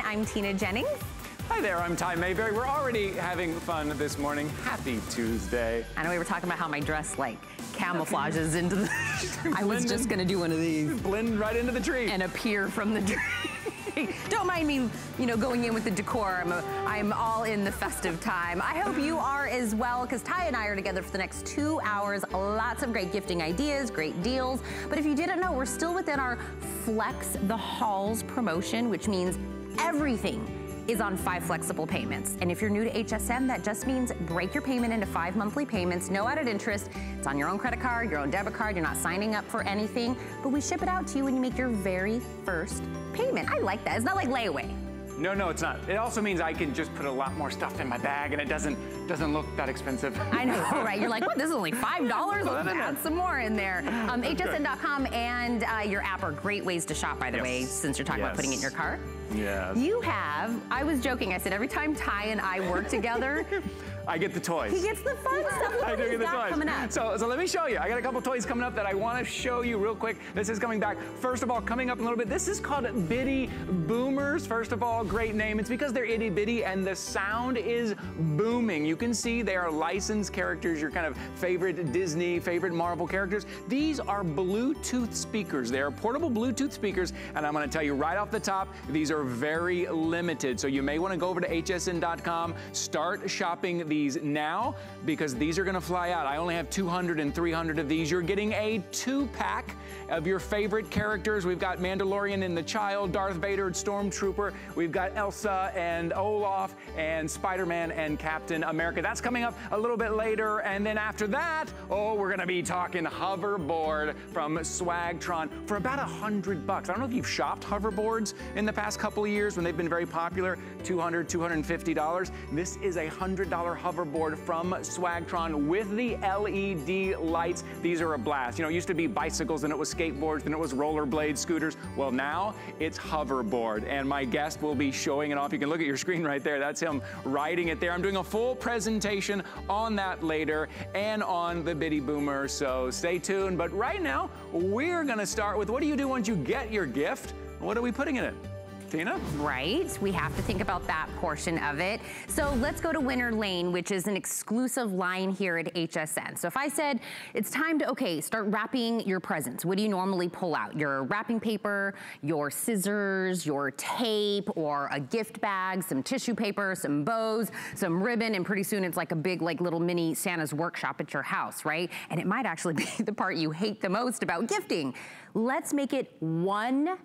everyone. I'm Tina Jennings. Hi there, I'm Ty Mayberry. We're already having fun this morning. Happy Tuesday. I know we were talking about how my dress like camouflages into the... I was just gonna do one of these. Blend right into the tree. And appear from the tree. Don't mind me, you know, going in with the decor. I'm, a, I'm all in the festive time. I hope you are as well, because Ty and I are together for the next two hours. Lots of great gifting ideas, great deals. But if you didn't know, we're still within our Flex the Halls promotion, which means everything is on five flexible payments. And if you're new to HSN, that just means break your payment into five monthly payments, no added interest. It's on your own credit card, your own debit card. You're not signing up for anything, but we ship it out to you when you make your very first payment. I like that. It's not like layaway. No, no, it's not. It also means I can just put a lot more stuff in my bag and it doesn't doesn't look that expensive. I know, right? You're like, what, this is only $5? Let's add some more in there. Um, HSN.com and uh, your app are great ways to shop, by the yes. way, since you're talking yes. about putting it in your car. Yeah. You have, I was joking, I said every time Ty and I work together, I get the toys. He gets the fun stuff. Look I do get the toys. Coming up. So, so let me show you. I got a couple toys coming up that I want to show you real quick. This is coming back. First of all, coming up in a little bit, this is called Bitty Boomers. First of all, great name. It's because they're itty bitty and the sound is booming. You can see they are licensed characters, your kind of favorite Disney, favorite Marvel characters. These are Bluetooth speakers. They are portable Bluetooth speakers, and I'm going to tell you right off the top, these are very limited. So you may want to go over to hsn.com, start shopping these now because these are gonna fly out. I only have 200 and 300 of these. You're getting a two pack of your favorite characters. We've got Mandalorian and the Child, Darth Vader and Stormtrooper. We've got Elsa and Olaf and Spider-Man and Captain America. That's coming up a little bit later. And then after that, oh, we're gonna be talking hoverboard from Swagtron for about a hundred bucks. I don't know if you've shopped hoverboards in the past couple of years when they've been very popular, 200, $250. This is a $100 hoverboard from Swagtron with the LED lights. These are a blast. You know, it used to be bicycles and it was skateboards, then it was rollerblade scooters. Well, now it's hoverboard. And my guest will be showing it off. You can look at your screen right there. That's him riding it there. I'm doing a full presentation on that later and on the Bitty Boomer. So stay tuned. But right now, we're gonna start with what do you do once you get your gift? What are we putting in it? Right, we have to think about that portion of it. So let's go to Winter Lane, which is an exclusive line here at HSN. So if I said, it's time to, okay, start wrapping your presents, what do you normally pull out? Your wrapping paper, your scissors, your tape, or a gift bag, some tissue paper, some bows, some ribbon, and pretty soon it's like a big, like little mini Santa's workshop at your house, right? And it might actually be the part you hate the most about gifting. Let's make it one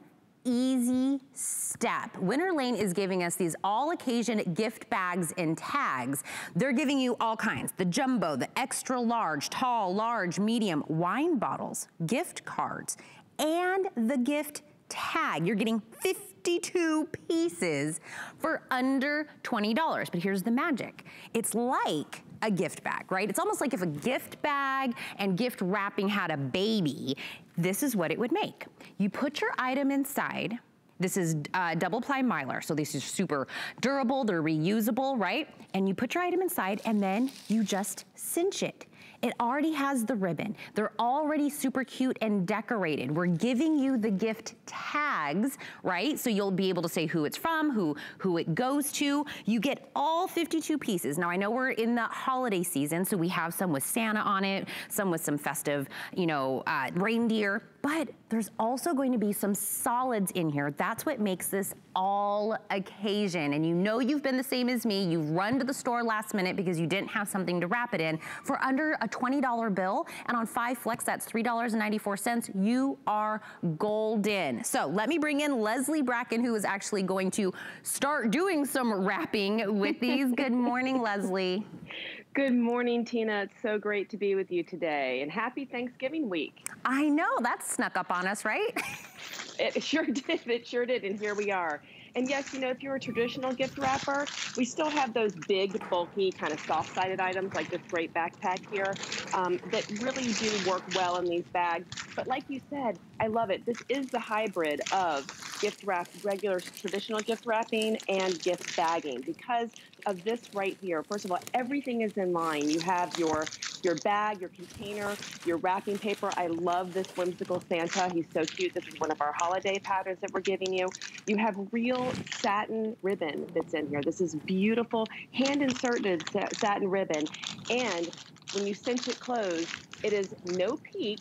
easy step. Winter Lane is giving us these all occasion gift bags and tags. They're giving you all kinds, the jumbo, the extra large, tall, large, medium, wine bottles, gift cards, and the gift tag. You're getting 52 pieces for under $20. But here's the magic. It's like a gift bag, right? It's almost like if a gift bag and gift wrapping had a baby, this is what it would make. You put your item inside, this is uh, double ply mylar, so this is super durable, they're reusable, right? And you put your item inside and then you just cinch it. It already has the ribbon. They're already super cute and decorated. We're giving you the gift tags, right? So you'll be able to say who it's from, who, who it goes to. You get all 52 pieces. Now I know we're in the holiday season, so we have some with Santa on it, some with some festive, you know, uh, reindeer, but there's also going to be some solids in here. That's what makes this all occasion. And you know you've been the same as me. You run to the store last minute because you didn't have something to wrap it in. For under a $20 bill, and on 5 Flex, that's $3.94, you are golden. So let me bring in Leslie Bracken, who is actually going to start doing some wrapping with these. Good morning, Leslie. Good morning, Tina. It's so great to be with you today. And happy Thanksgiving week. I know, that snuck up on us, right? it sure did. It sure did. And here we are. And yes, you know, if you're a traditional gift wrapper, we still have those big, bulky, kind of soft-sided items like this great backpack here um, that really do work well in these bags. But like you said, I love it. This is the hybrid of gift wrap, regular traditional gift wrapping and gift bagging because of this right here. First of all, everything is in line. You have your your bag, your container, your wrapping paper. I love this whimsical Santa. He's so cute. This is one of our holiday patterns that we're giving you. You have real satin ribbon that's in here. This is beautiful hand inserted satin ribbon. And when you cinch it closed, it is no peek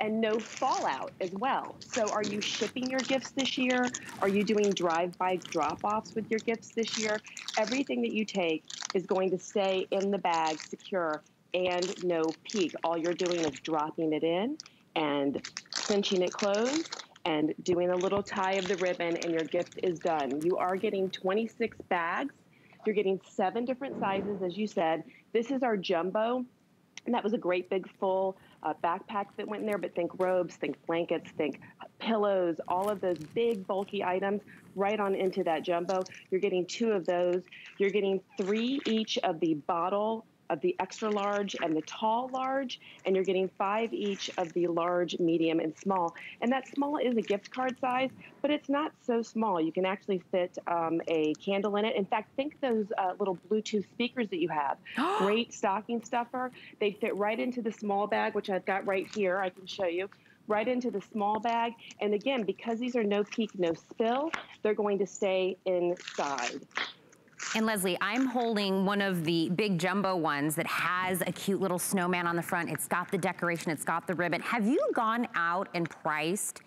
and no fallout as well. So are you shipping your gifts this year? Are you doing drive-by drop-offs with your gifts this year? Everything that you take is going to stay in the bag secure and no peek. All you're doing is dropping it in and cinching it closed and doing a little tie of the ribbon and your gift is done. You are getting 26 bags. You're getting seven different sizes, as you said. This is our jumbo, and that was a great big full uh, backpacks that went in there, but think robes, think blankets, think pillows, all of those big bulky items right on into that jumbo. You're getting two of those. You're getting three each of the bottle of the extra large and the tall large, and you're getting five each of the large, medium, and small. And that small is a gift card size, but it's not so small. You can actually fit um, a candle in it. In fact, think those uh, little Bluetooth speakers that you have. Great stocking stuffer. They fit right into the small bag, which I've got right here. I can show you right into the small bag. And again, because these are no peek, no spill, they're going to stay inside. And Leslie, I'm holding one of the big jumbo ones that has a cute little snowman on the front. It's got the decoration, it's got the ribbon. Have you gone out and priced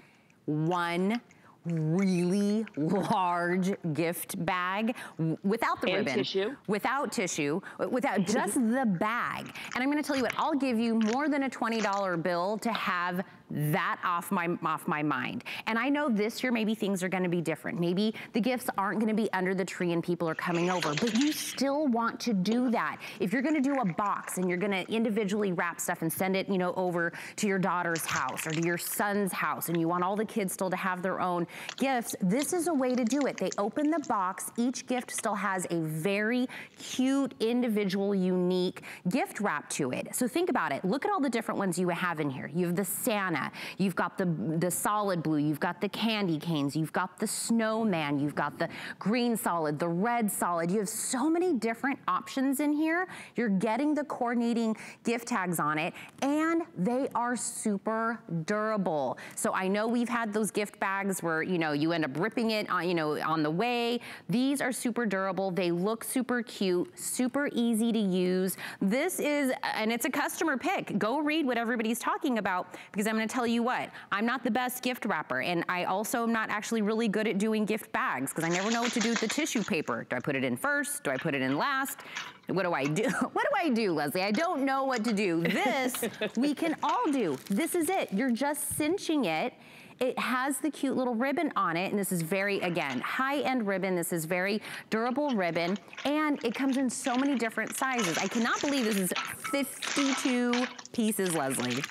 one really large gift bag without the and ribbon. tissue. Without tissue, without just the bag. And I'm gonna tell you what, I'll give you more than a $20 bill to have that off my, off my mind. And I know this year maybe things are gonna be different. Maybe the gifts aren't gonna be under the tree and people are coming over, but you still want to do that. If you're gonna do a box and you're gonna individually wrap stuff and send it, you know, over to your daughter's house or to your son's house and you want all the kids still to have their own gifts, this is a way to do it. They open the box, each gift still has a very cute, individual, unique gift wrap to it. So think about it. Look at all the different ones you have in here. You have the Santa, you've got the, the solid blue, you've got the candy canes, you've got the snowman, you've got the green solid, the red solid. You have so many different options in here. You're getting the coordinating gift tags on it, and they are super durable. So I know we've had those gift bags where, you know, you end up ripping it on, you know, on the way. These are super durable. They look super cute, super easy to use. This is, and it's a customer pick. Go read what everybody's talking about because I'm gonna tell you what, I'm not the best gift wrapper and I also am not actually really good at doing gift bags because I never know what to do with the tissue paper. Do I put it in first? Do I put it in last? What do I do? What do I do, Leslie? I don't know what to do. This, we can all do. This is it. You're just cinching it it has the cute little ribbon on it, and this is very, again, high-end ribbon. This is very durable ribbon, and it comes in so many different sizes. I cannot believe this is 52 pieces, Leslie.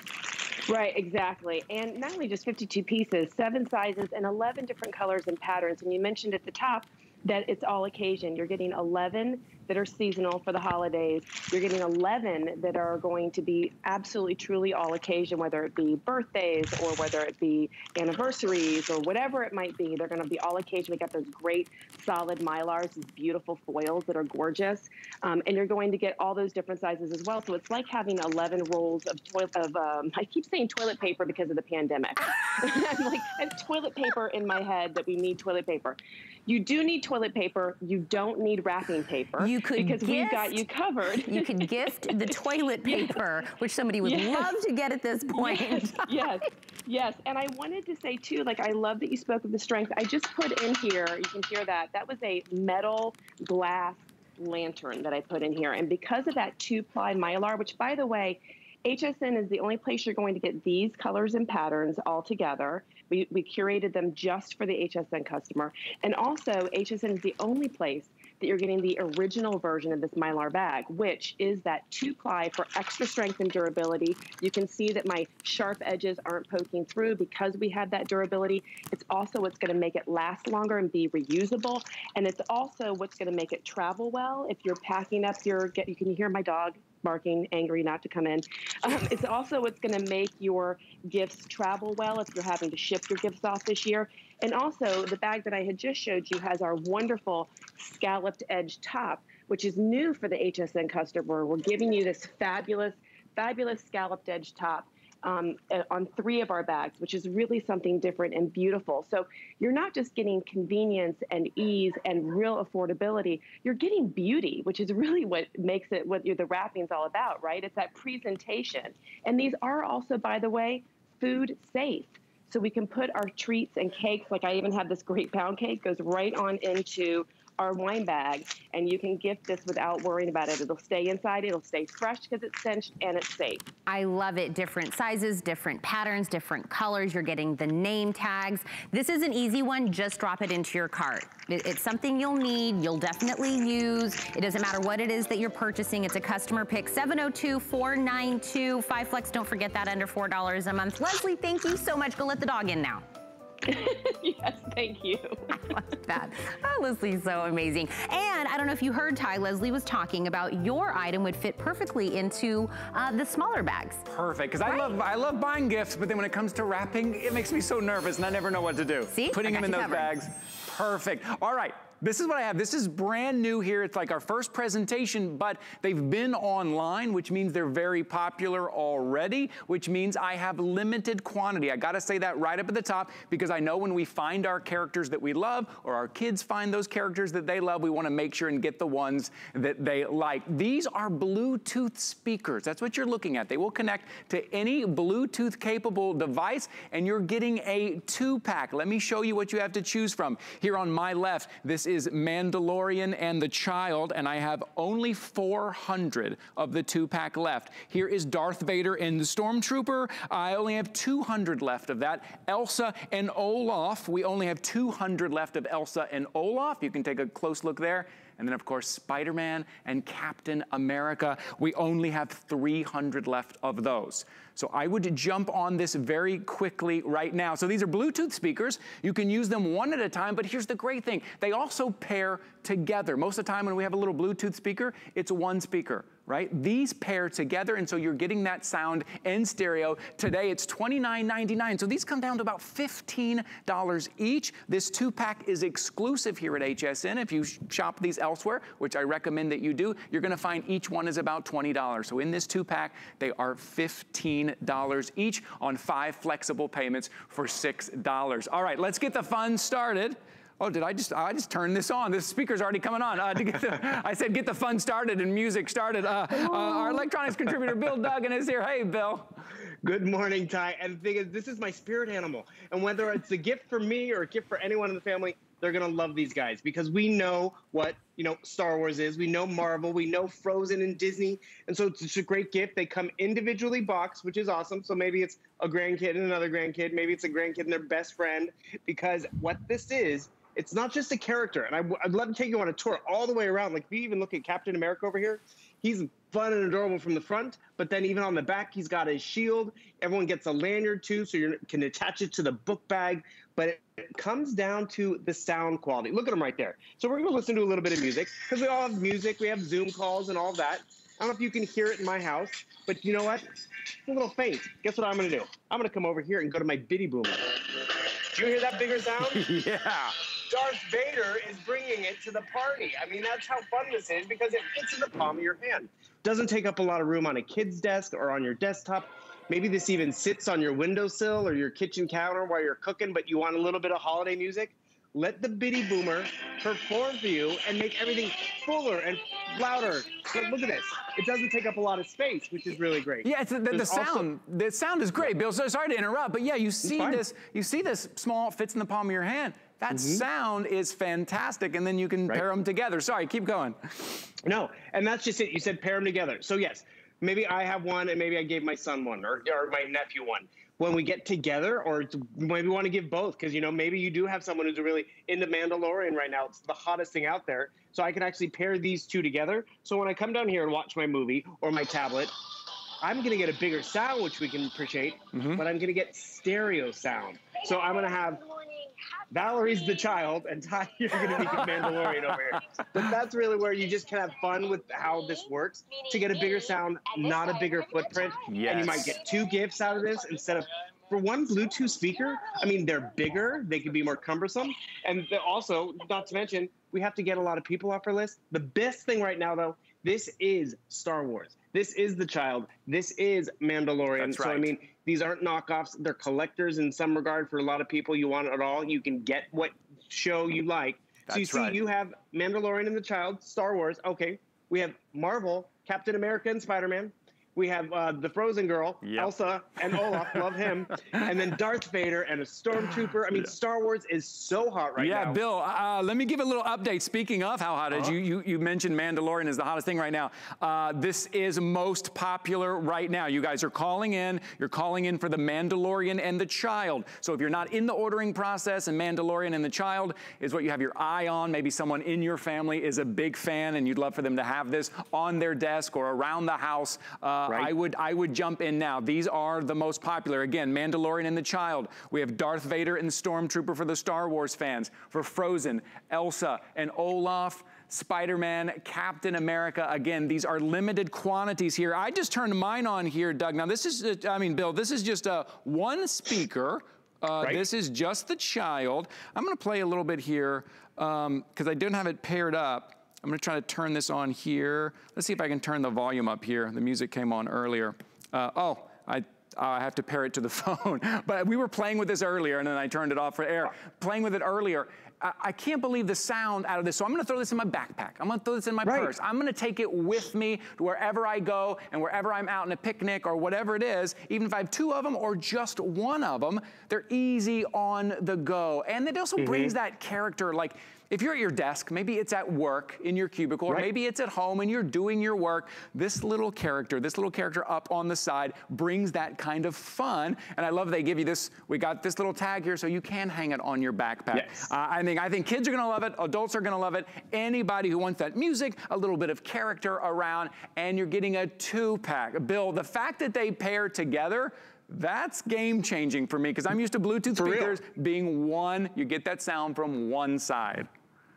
Right, exactly. And not only just 52 pieces, seven sizes and 11 different colors and patterns. And you mentioned at the top that it's all occasion. You're getting 11 that are seasonal for the holidays. You're getting 11 that are going to be absolutely, truly all occasion, whether it be birthdays or whether it be anniversaries or whatever it might be. They're going to be all occasion. We got those great solid mylars, these beautiful foils that are gorgeous. Um, and you're going to get all those different sizes as well. So it's like having 11 rolls of toilet, of, um, I keep saying toilet paper because of the pandemic. I'm like, I have toilet paper in my head that we need toilet paper. You do need toilet paper. You don't need wrapping paper. You could because gift, we've got you covered. you could gift the toilet paper, which somebody would yes. love to get at this point. Yes, yes, yes. And I wanted to say too, like I love that you spoke of the strength. I just put in here. You can hear that. That was a metal glass lantern that I put in here, and because of that two-ply mylar, which by the way. HSN is the only place you're going to get these colors and patterns all together. We, we curated them just for the HSN customer. And also, HSN is the only place that you're getting the original version of this Mylar bag, which is that two ply for extra strength and durability. You can see that my sharp edges aren't poking through because we have that durability. It's also what's gonna make it last longer and be reusable. And it's also what's gonna make it travel well. If you're packing up your, get, you can hear my dog barking, angry not to come in. Um, it's also what's going to make your gifts travel well if you're having to ship your gifts off this year. And also, the bag that I had just showed you has our wonderful scalloped edge top, which is new for the HSN customer. We're giving you this fabulous fabulous scalloped edge top um, on three of our bags, which is really something different and beautiful. So you're not just getting convenience and ease and real affordability, you're getting beauty, which is really what makes it what the wrapping's all about, right? It's that presentation. And these are also, by the way, food safe. So we can put our treats and cakes, like I even have this great pound cake, goes right on into our wine bag, and you can gift this without worrying about it. It'll stay inside, it'll stay fresh because it's cinched, and it's safe. I love it. Different sizes, different patterns, different colors. You're getting the name tags. This is an easy one. Just drop it into your cart. it's something you'll need. You'll definitely use. It doesn't matter what it is that you're purchasing. It's a customer pick. 702-492-5FLEX. Don't forget that under $4 a month. Leslie, thank you so much. Go let the dog in now. yes, thank you. I love that. Oh, Leslie's so amazing. And I don't know if you heard Ty, Leslie was talking about your item would fit perfectly into uh, the smaller bags. Perfect, because right? I love I love buying gifts, but then when it comes to wrapping, it makes me so nervous and I never know what to do. See? Putting them in those covered. bags. Perfect. All right, this is what I have. This is brand new here. It's like our first presentation, but they've been online, which means they're very popular already, which means I have limited quantity. I gotta say that right up at the top because I know when we find our characters that we love or our kids find those characters that they love, we wanna make sure and get the ones that they like. These are Bluetooth speakers. That's what you're looking at. They will connect to any Bluetooth capable device and you're getting a two pack. Let me show you what you have to choose from. Here on my left, this is Mandalorian and the Child, and I have only 400 of the two-pack left. Here is Darth Vader and the Stormtrooper. I only have 200 left of that. Elsa and Olaf, we only have 200 left of Elsa and Olaf. You can take a close look there. And then, of course, Spider-Man and Captain America. We only have 300 left of those. So I would jump on this very quickly right now. So these are Bluetooth speakers. You can use them one at a time, but here's the great thing. They also pair together. Most of the time when we have a little Bluetooth speaker, it's one speaker right? These pair together, and so you're getting that sound in stereo. Today, it's $29.99, so these come down to about $15 each. This two-pack is exclusive here at HSN. If you shop these elsewhere, which I recommend that you do, you're gonna find each one is about $20. So in this two-pack, they are $15 each on five flexible payments for $6. All right, let's get the fun started. Oh, did I just, I just turned this on. This speaker's already coming on. Uh, the, I said get the fun started and music started. Uh, uh, our electronics contributor, Bill Duggan, is here. Hey, Bill. Good morning, Ty. And the thing is, this is my spirit animal. And whether it's a gift for me or a gift for anyone in the family, they're going to love these guys because we know what, you know, Star Wars is. We know Marvel. We know Frozen and Disney. And so it's just a great gift. They come individually boxed, which is awesome. So maybe it's a grandkid and another grandkid. Maybe it's a grandkid and their best friend because what this is, it's not just a character. And I, would love to take you on a tour all the way around. Like, if you even look at Captain America over here, he's fun and adorable from the front, but then even on the back, he's got his shield. Everyone gets a lanyard too, so you can attach it to the book bag. But it, comes down to the sound quality. Look at them right there. So we're going to listen to a little bit of music because we all have music, we have Zoom calls and all that. I don't know if you can hear it in my house, but you know what? It's a little faint. Guess what I'm going to do? I'm going to come over here and go to my Bitty Boomer. Do you hear that bigger sound? yeah. Darth Vader is bringing it to the party. I mean, that's how fun this is because it fits in the palm of your hand. Doesn't take up a lot of room on a kid's desk or on your desktop. Maybe this even sits on your windowsill or your kitchen counter while you're cooking, but you want a little bit of holiday music. Let the bitty boomer perform for you and make everything fuller and louder. But look at this. It doesn't take up a lot of space, which is really great. Yeah, the, the, sound. Also, the sound is great, Bill. So sorry to interrupt, but yeah, you see this. You see this small fits in the palm of your hand. That mm -hmm. sound is fantastic, and then you can right. pair them together. Sorry, keep going. No, and that's just it. You said pair them together. So yes, maybe I have one, and maybe I gave my son one, or, or my nephew one. When we get together, or maybe want to give both, because you know maybe you do have someone who's really into Mandalorian right now. It's the hottest thing out there. So I can actually pair these two together. So when I come down here and watch my movie or my tablet, I'm going to get a bigger sound, which we can appreciate, mm -hmm. but I'm going to get stereo sound. So I'm going to have Valerie's the child, and Ty, you're going to be the Mandalorian over here. But that's really where you just can have fun with how this works to get a bigger sound, not a bigger footprint. Yes. And you might get two gifts out of this instead of for one Bluetooth speaker. I mean, they're bigger, they can be more cumbersome, and also, not to mention, we have to get a lot of people off our list. The best thing right now, though, this is Star Wars. This is the child. This is Mandalorian. That's So I mean, these aren't knockoffs. They're collectors in some regard. For a lot of people, you want it all. You can get what show you like. so you see, right. you have Mandalorian and the Child, Star Wars. Okay, we have Marvel, Captain America and Spider Man. We have uh, the Frozen Girl, Yep. Elsa and Olaf. love him. And then Darth Vader and a Stormtrooper. I mean, Star Wars is so hot right yeah, now. Yeah, Bill, uh, let me give a little update. Speaking of how hot it is, you, you, you mentioned Mandalorian is the hottest thing right now. Uh, this is most popular right now. You guys are calling in. You're calling in for the Mandalorian and the Child. So if you're not in the ordering process and Mandalorian and the Child is what you have your eye on, maybe someone in your family is a big fan and you'd love for them to have this on their desk or around the house, uh, Right. I would I would jump in now. These are the most popular. Again, Mandalorian and the Child. We have Darth Vader and Stormtrooper for the Star Wars fans. For Frozen, Elsa and Olaf. Spider-Man, Captain America. Again, these are limited quantities here. I just turned mine on here, Doug. Now this is, uh, I mean, Bill, this is just a one speaker. Uh, Right. This is just the child. I'm gonna play a little bit here because I didn't have it paired up. I'm gonna try to turn this on here. Let's see if I can turn the volume up here. The music came on earlier. Uh, oh, I, I have to pair it to the phone. but we were playing with this earlier and then I turned it off for air. Playing with it earlier. I, I can't believe the sound out of this. So I'm gonna throw this in my backpack. I'm gonna throw this in my Right. purse. I'm gonna take it with me to wherever I go and wherever I'm out in a picnic or whatever it is, even if I have two of them or just one of them, they're easy on the go. And it also brings that character, like if you're at your desk, maybe it's at work in your cubicle, or maybe it's at home and you're doing your work, this little character, this little character up on the side brings that kind of fun. And I love they give you this, we got this little tag here so you can hang it on your backpack. Yes. Uh, I think I think kids are gonna love it, adults are gonna love it. Anybody who wants that music, a little bit of character around, and you're getting a two-pack. Bill, the fact that they pair together, that's game changing for me because I'm used to Bluetooth For real. speakers being one. You get that sound from one side.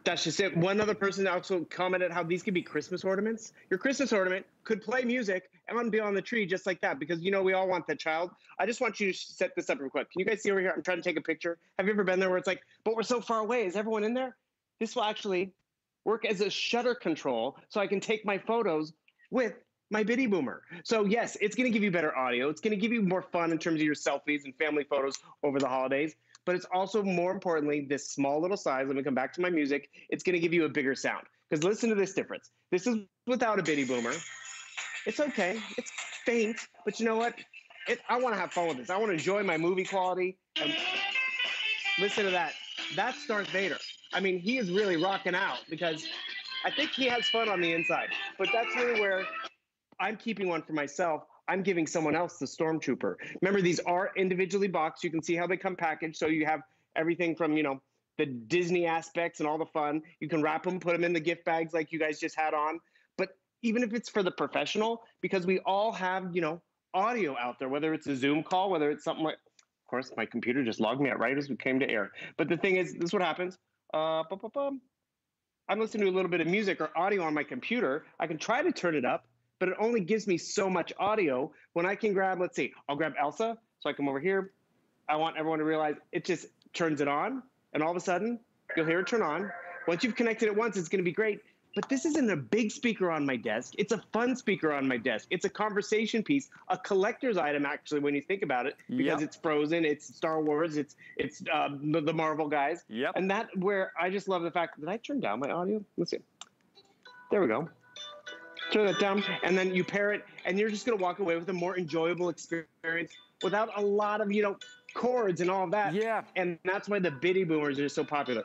That's just it. One other person also commented how these could be Christmas ornaments. Your Christmas ornament could play music and be on the tree just like that because you know we all want that child. I just want you to set this up real quick. Can you guys see over here? I'm trying to take a picture. Have you ever been there where it's like, but we're so far away. Is everyone in there? This will actually work as a shutter control so I can take my photos with my Bitty Boomer. So yes, it's going to give you better audio. It's going to give you more fun in terms of your selfies and family photos over the holidays. But it's also more importantly, this small little size. Let me come back to my music. It's going to give you a bigger sound. Because listen to this difference. This is without a Bitty Boomer. It's okay. It's faint, but you know what? It, I want to have fun with this. I want to enjoy my movie quality. And listen to that. That's Darth Vader. I mean, he is really rocking out because I think he has fun on the inside. But that's really where I'm keeping one for myself. I'm giving someone else the Stormtrooper. Remember, these are individually boxed. You can see how they come packaged. So you have everything from, you know, the Disney aspects and all the fun. You can wrap them, put them in the gift bags like you guys just had on. But even if it's for the professional, because we all have, you know, audio out there, whether it's a Zoom call, whether it's something like, of course, my computer just logged me out right as we came to air. But the thing is, this is what happens. Uh. I'm listening to a little bit of music or audio on my computer. I can try to turn it up, but it only gives me so much audio when I can grab, let's see, I'll grab Elsa. So I come over here. I want everyone to realize it just turns it on. And all of a sudden, you'll hear it turn on. Once you've connected it once, it's going to be great. But this isn't a big speaker on my desk. It's a fun speaker on my desk. It's a conversation piece, a collector's item, actually, when you think about it, because Yep. it's Frozen, it's Star Wars, it's it's uh, the, Marvel guys. Yep. And that where I just love the fact. that I turn down my audio? Let's see. There we go. Turn that down, and then you pair it, and you're just gonna walk away with a more enjoyable experience without a lot of you know chords and all of that. Yeah. And that's why the Biddy Boomers are so popular.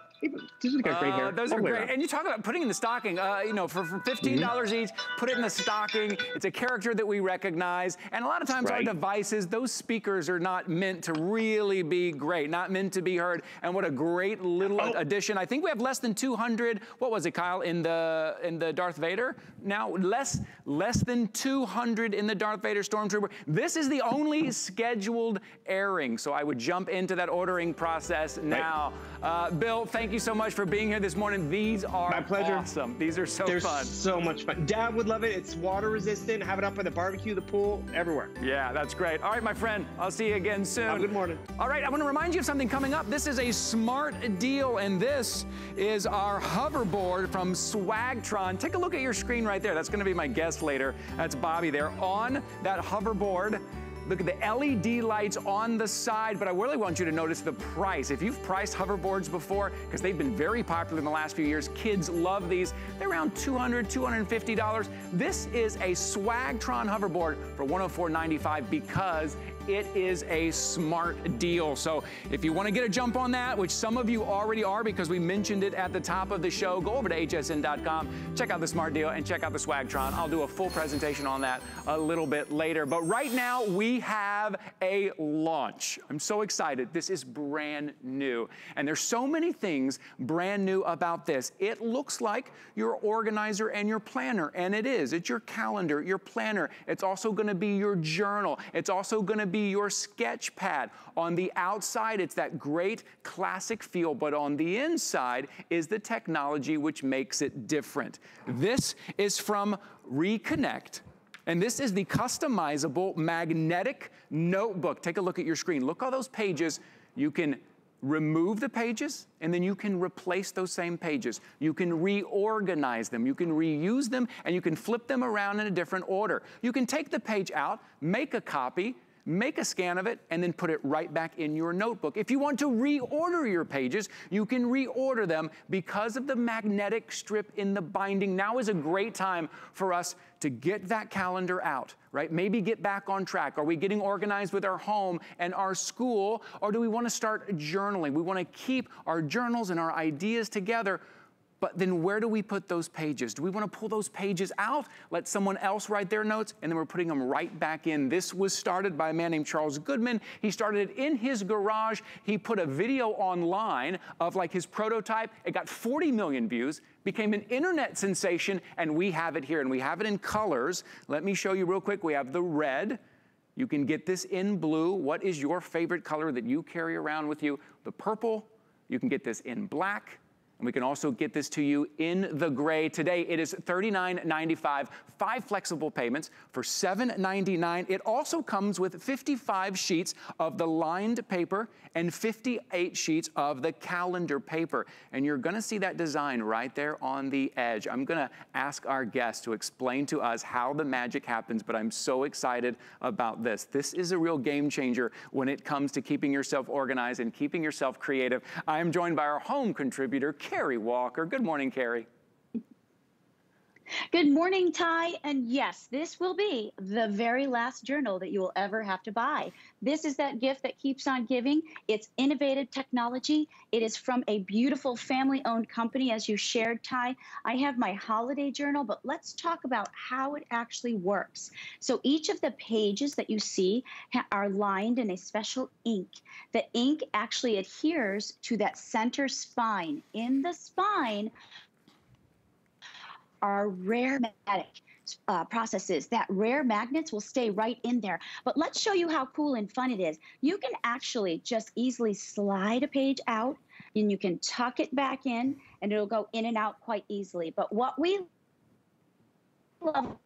Got great Uh, those all are great. around. And you talk about putting in the stocking, uh, you know, for, for $15 Mm-hmm. each, put it in the stocking. It's a character that we recognize. And a lot of times our devices, those speakers are not meant to really be great, not meant to be heard. And what a great little Oh. addition. I think we have less than 200, what was it, Kyle, in the in the Darth Vader? Now, less, less than 200 in the Darth Vader Stormtrooper. This is the only scheduled airing. So I would jump into that ordering process now. Uh, Bill, thank you so much for being here this morning. These are My pleasure. awesome. These are so They're fun. so much fun. Dad would love it. It's water resistant. Have it up at the barbecue, the pool, everywhere. Yeah, that's great. All right, my friend, I'll see you again soon. Have a good morning. All right, I want to remind you of something coming up. This is a smart deal, and this is our hoverboard from Swagtron. Take a look at your screen right there. That's going to be my guest later. That's Bobby there on that hoverboard. Look at the LED lights on the side, but I really want you to notice the price. If you've priced hoverboards before, because they've been very popular in the last few years, kids love these. They're around $200, $250. This is a Swagtron hoverboard for $104.95 because it is a smart deal. So if you want to get a jump on that, which some of you already are because we mentioned it at the top of the show, go over to hsn.com, check out the smart deal, and check out the Swagtron. I'll do a full presentation on that a little bit later. But right now, we have a launch. I'm so excited. This is brand new. And there's so many things brand new about this. It looks like your organizer and your planner, and it is. It's your calendar, your planner. It's also going to be your journal. It's also going to be your sketch pad. On the outside, it's that great classic feel, but on the inside is the technology which makes it different. This is from Rekonect. And this is the customizable magnetic notebook. Take a look at your screen. Look all those pages. You can remove the pages and then you can replace those same pages. You can reorganize them, you can reuse them, and you can flip them around in a different order. You can take the page out, make a copy, make a scan of it, and then put it right back in your notebook. If you want to reorder your pages, you can reorder them because of the magnetic strip in the binding. Now is a great time for us to get that calendar out, right? Maybe get back on track. Are we getting organized with our home and our school, or do we want to start journaling? We want to keep our journals and our ideas together but then where do we put those pages? Do we want to pull those pages out, let someone else write their notes, and then we're putting them right back in? This was started by a man named Charles Goodman. He started it in his garage. He put a video online of like his prototype. It got 40 million views, became an internet sensation, and we have it here. And we have it in colors. Let me show you real quick. We have the red. You can get this in blue. What is your favorite color that you carry around with you? The purple. You can get this in black. And we can also get this to you in the gray. Today it is $39.95, five flexible payments for $7.99. It also comes with 55 sheets of the lined paper and 58 sheets of the calendar paper. And you're gonna see that design right there on the edge. I'm gonna ask our guest to explain to us how the magic happens, but I'm so excited about this. This is a real game changer when it comes to keeping yourself organized and keeping yourself creative. I am joined by our home contributor, Carrie Walker. Good morning, Carrie. Good morning, Ty. And yes, this will be the very last journal that you will ever have to buy. This is that gift that keeps on giving. It's innovative technology. It is from a beautiful family owned company, as you shared, Ty. I have my holiday journal, but let's talk about how it actually works. So each of the pages that you see are lined in a special ink. The ink actually adheres to that center spine. In the spine, are rare magnetic uh, processes. That rare magnets will stay right in there. But let's show you how cool and fun it is. You can actually just easily slide a page out and you can tuck it back in and it'll go in and out quite easily. But what we love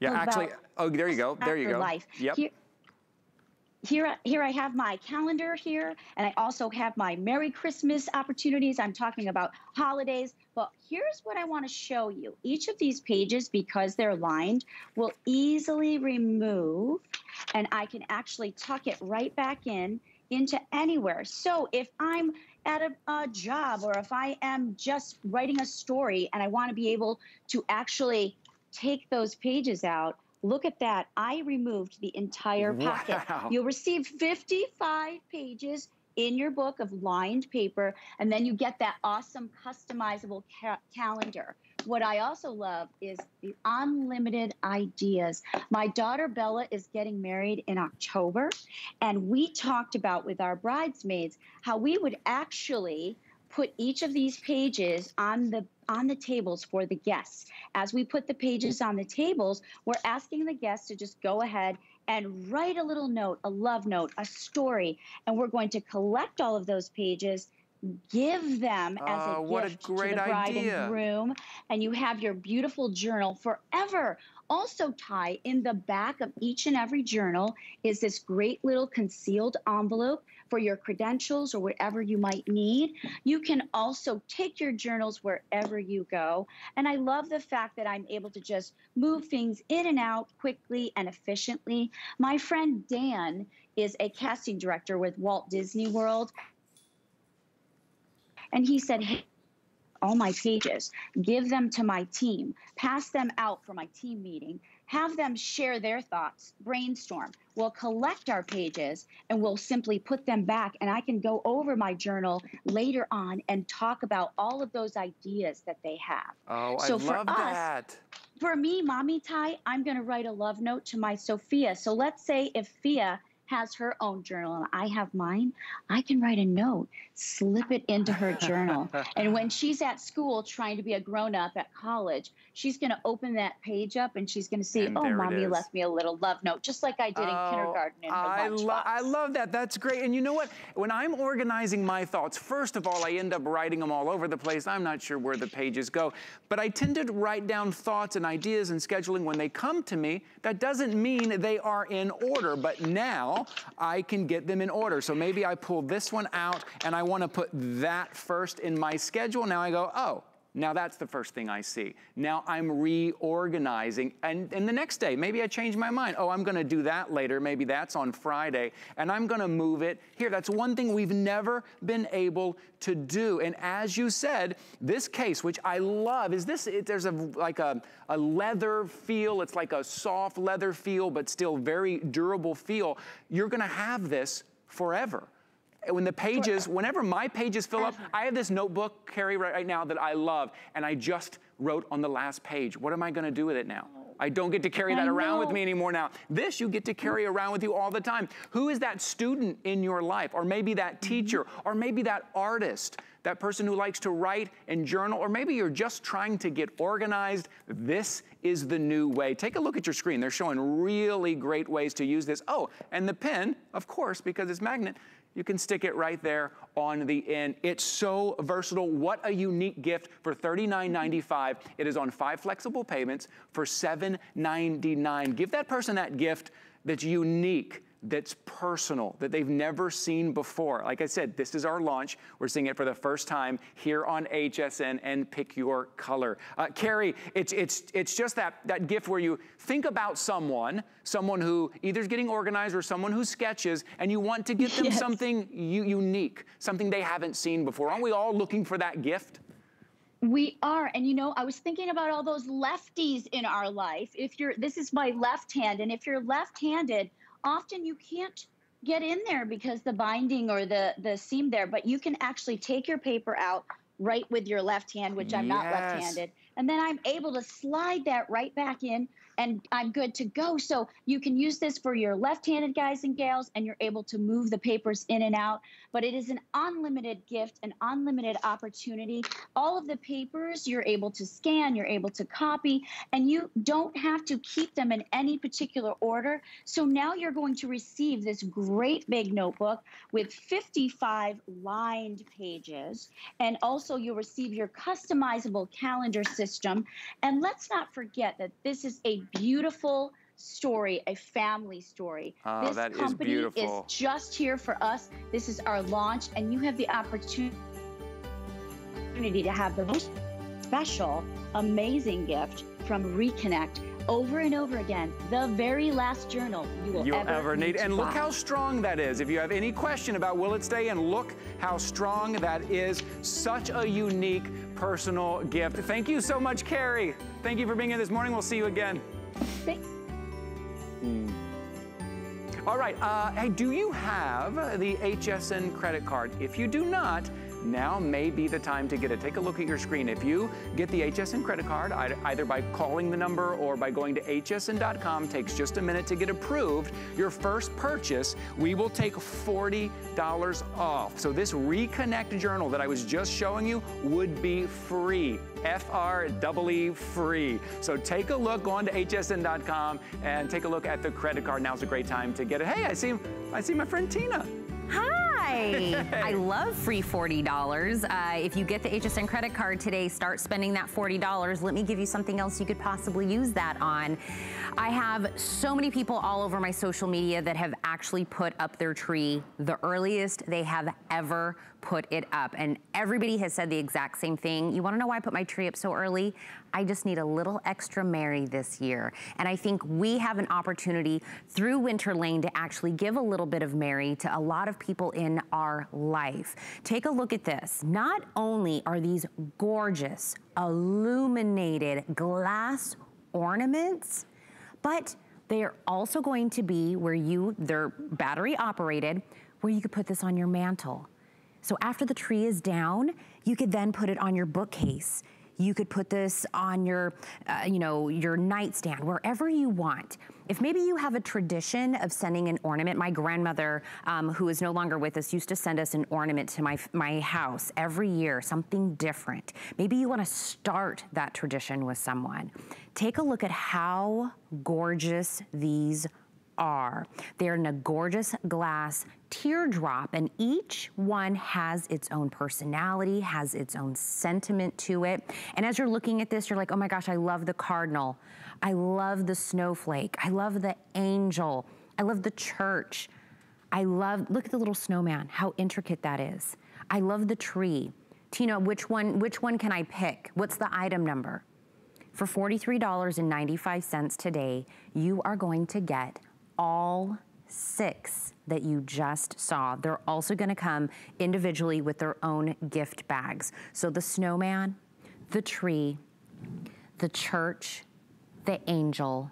yeah, actually, oh, there you go. There you go. Life. Yep. Here, here, here I have my calendar here, and I also have my Merry Christmas opportunities. I'm talking about holidays, but here's what I want to show you. Each of these pages, because they're lined, will easily remove, and I can actually tuck it right back in into anywhere. So if I'm at a, a job or if I am just writing a story and I want to be able to actually take those pages out, Look at that. I removed the entire packet. Wow. You'll receive 55 pages in your book of lined paper, and then you get that awesome customizable ca- calendar. What I also love is the unlimited ideas. My daughter Bella is getting married in October, and we talked about with our bridesmaids how we would actually put each of these pages on the on the tables for the guests. As we put the pages on the tables, we're asking the guests to just go ahead and write a little note, a love note, a story, and we're going to collect all of those pages give them as a uh, gift a to the bride idea. and groom and you have your beautiful journal forever. Also Ty in the back of each and every journal is this great little concealed envelope for your credentials or whatever you might need. You can also take your journals wherever you go and i love the fact that i'm able to just move things in and out quickly and efficiently. My friend dan is a casting director with Walt Disney World and he said, hey, all my pages, give them to my team, pass them out for my team meeting, have them share their thoughts, brainstorm. We'll collect our pages and we'll simply put them back. And I can go over my journal later on and talk about all of those ideas that they have. Oh, so I love us, that. For me, Mommy Ty, I'm going to write a love note to my Sophia. So let's say if Fia has her own journal and I have mine, I can write a note, slip it into her journal. and when she's at school trying to be a grown up at college, she's going to open that page up and she's going to see, and oh, mommy left me a little love note, just like I did in oh, kindergarten in I, lo- I love that. That's great. And you know what? When I'm organizing my thoughts, first of all, I end up writing them all over the place. I'm not sure where the pages go, but I tend to write down thoughts and ideas and scheduling when they come to me. That doesn't mean they are in order, but now I can get them in order. So maybe I pull this one out and I wanna put that first in my schedule. Now I go, oh, now that's the first thing I see. Now I'm reorganizing. And, and the next day, maybe I change my mind. Oh, I'm gonna do that later. Maybe that's on Friday. And I'm gonna move it here. That's one thing we've never been able to do. And as you said, this case, which I love, is this, it, there's a like a, a leather feel. It's like a soft leather feel, but still very durable feel. You're gonna have this forever when the pages, whenever my pages fill up, I have this notebook, Carrie, right now that I love, and I just wrote on the last page. What am I gonna do with it now? I don't get to carry that around with me anymore now. This you get to carry around with you all the time. Who is that student in your life? Or maybe that teacher, or maybe that artist, that person who likes to write and journal, or maybe you're just trying to get organized. This is the new way. Take a look at your screen. They're showing really great ways to use this. Oh, and the pen, of course, because it's magnet, you can stick it right there on the end. It's so versatile. What a unique gift for $39.95. It is on five flexible payments for $7.99. Give that person that gift that's unique that's personal, that they've never seen before. Like I said, this is our launch. We're seeing it for the first time here on HSN and pick your color. Uh, Carrie, it's, it's, it's just that, that gift where you think about someone, someone who either is getting organized or someone who sketches, and you want to get them yes. something unique, something they haven't seen before. Aren't we all looking for that gift? We are. And you know, I was thinking about all those lefties in our life. If you're, this is my left hand, and if you're left handed, often you can't get in there because the binding or the the seam there but you can actually take your paper out right with your left hand which i'm yes. not left-handed and then i'm able to slide that right back in and I'm good to go. So you can use this for your left-handed guys and gals, and you're able to move the papers in and out. But it is an unlimited gift, an unlimited opportunity. All of the papers you're able to scan, you're able to copy, and you don't have to keep them in any particular order. So now you're going to receive this great big notebook with 55 lined pages, and also you'll receive your customizable calendar system. And let's not forget that this is a beautiful story, a family story. Oh, this that company is, is just here for us. This is our launch, and you have the opportunity to have the most special, amazing gift from Rekonect over and over again, the very last journal you will You'll ever, ever need. need and look how strong that is. If you have any question about will it stay, and look how strong that is. Such a unique personal gift. Thank you so much, Carrie. Thank you for being here this morning. We'll see you again. Mm. All right, uh, hey, do you have the HSN credit card? If you do not, now may be the time to get it. Take a look at your screen. If you get the HSN credit card, either by calling the number or by going to hsn.com, takes just a minute to get approved, your first purchase, we will take $40 off. So this Rekonect journal that I was just showing you would be free. F-R-E-E free. So take a look, go on to hsn.com and take a look at the credit card. Now's a great time to get it. Hey, I see, I see my friend Tina. Hi. I love free $40. Uh, if you get the HSN credit card today, start spending that $40. Let me give you something else you could possibly use that on. I have so many people all over my social media that have actually put up their tree the earliest they have ever put it up. And everybody has said the exact same thing. You wanna know why I put my tree up so early? I just need a little extra merry this year. And I think we have an opportunity through Winter Lane to actually give a little bit of merry to a lot of people in our life. Take a look at this. Not only are these gorgeous, illuminated glass ornaments, but they are also going to be where you, they're battery operated, where you could put this on your mantle. So after the tree is down, you could then put it on your bookcase. You could put this on your, uh, you know, your nightstand, wherever you want. If maybe you have a tradition of sending an ornament, my grandmother, um, who is no longer with us, used to send us an ornament to my, my house every year, something different. Maybe you wanna start that tradition with someone. Take a look at how gorgeous these are. They're in a gorgeous glass teardrop and each one has its own personality, has its own sentiment to it. And as you're looking at this, you're like, oh my gosh, I love the cardinal. I love the snowflake. I love the angel. I love the church. I love, look at the little snowman, how intricate that is. I love the tree. Tina, which one, which one can I pick? What's the item number? For $43.95 today, you are going to get all six that you just saw. They're also gonna come individually with their own gift bags. So the snowman, the tree, the church, the angel,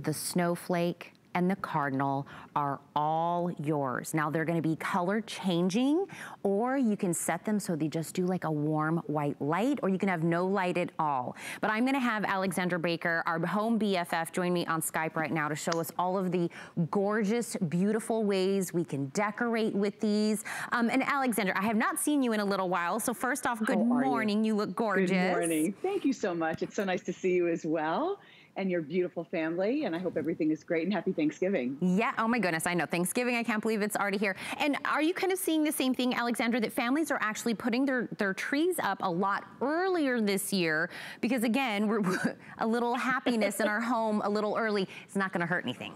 the snowflake, and the cardinal are all yours. Now they're gonna be color changing or you can set them so they just do like a warm white light or you can have no light at all. But I'm gonna have Alexandra Baker, our home BFF, join me on Skype right now to show us all of the gorgeous, beautiful ways we can decorate with these. Um, and Alexandra, I have not seen you in a little while. So first off, good morning. You? you look gorgeous. Good morning. Thank you so much. It's so nice to see you as well and your beautiful family. And I hope everything is great and happy Thanksgiving. Yeah, oh my goodness, I know. Thanksgiving, I can't believe it's already here. And are you kind of seeing the same thing, Alexandra, that families are actually putting their, their trees up a lot earlier this year? Because again, we're a little happiness in our home a little early. It's not gonna hurt anything.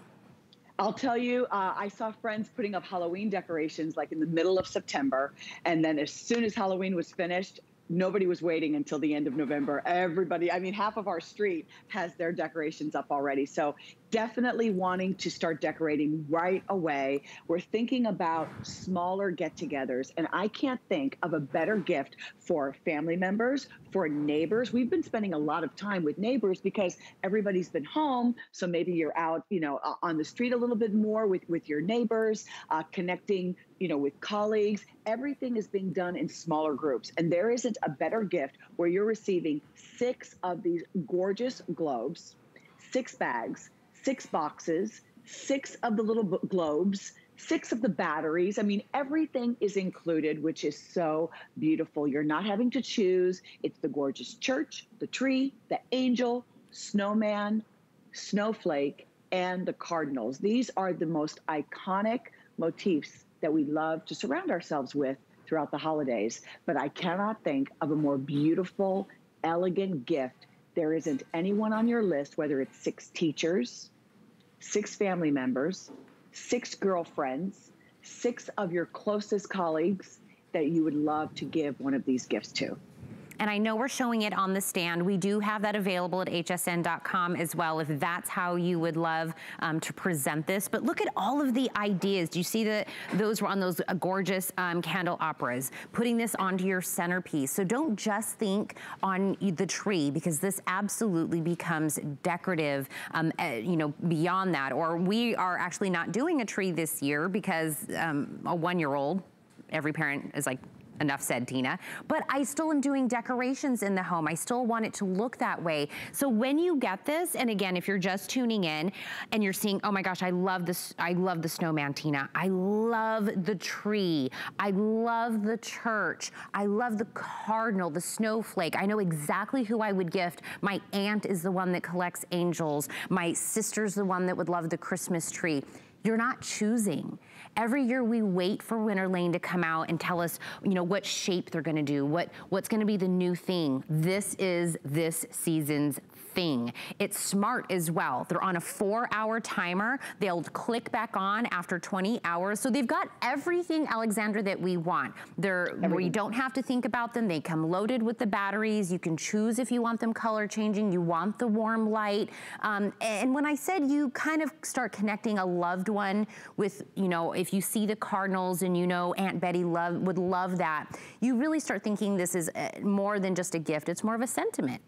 I'll tell you, uh, I saw friends putting up Halloween decorations like in the middle of September. And then as soon as Halloween was finished, nobody was waiting until the end of November. Everybody, I mean, half of our street has their decorations up already. So definitely wanting to start decorating right away. We're thinking about smaller get togethers, and I can't think of a better gift for family members, for neighbors. We've been spending a lot of time with neighbors because everybody's been home. So maybe you're out, you know, on the street a little bit more with, with your neighbors, uh, connecting, you know, with colleagues. Everything is being done in smaller groups. And there isn't a better gift where you're receiving six of these gorgeous globes, six bags, six boxes, six of the little globes, six of the batteries. I mean, everything is included, which is so beautiful. You're not having to choose. It's the gorgeous church, the tree, the angel, snowman, snowflake, and the cardinals. These are the most iconic motifs that we love to surround ourselves with throughout the holidays. But I cannot think of a more beautiful, elegant gift. There isn't anyone on your list, whether it's six teachers, six family members, six girlfriends, six of your closest colleagues that you would love to give one of these gifts to. And I know we're showing it on the stand. We do have that available at hsn.com as well if that's how you would love um, to present this. But look at all of the ideas. Do you see that those were on those uh, gorgeous um, candelabras? Putting this onto your centerpiece. So don't just think on the tree because this absolutely becomes decorative, um, uh, you know, beyond that. Or we are actually not doing a tree this year because um, a one-year-old every parent is like, enough said, Tina. But I still am doing decorations in the home. I still want it to look that way. So when you get this, and again, if you're just tuning in and you're seeing, oh my gosh, I love this, I love the snowman, Tina. I love the tree. I love the church. I love the cardinal, the snowflake. I know exactly who I would gift. My aunt is the one that collects angels. My sister's the one that would love the Christmas tree. You're not choosing. Every year we wait for Winter Lane to come out and tell us, you know, what shape they're gonna do, what, what's gonna be the new thing. This is this season's thing. It's smart as well. They're on a four hour timer. They'll click back on after 20 hours. So they've got everything, Alexandra, that we want. They're, we don't have to think about them. They come loaded with the batteries. You can choose if you want them color changing. You want the warm light. Um, and when I said you kind of start connecting a loved one with, you know, if you see the Cardinals and you know Aunt Betty love, would love that, you really start thinking this is uh, more than just a gift. It's more of a sentiment.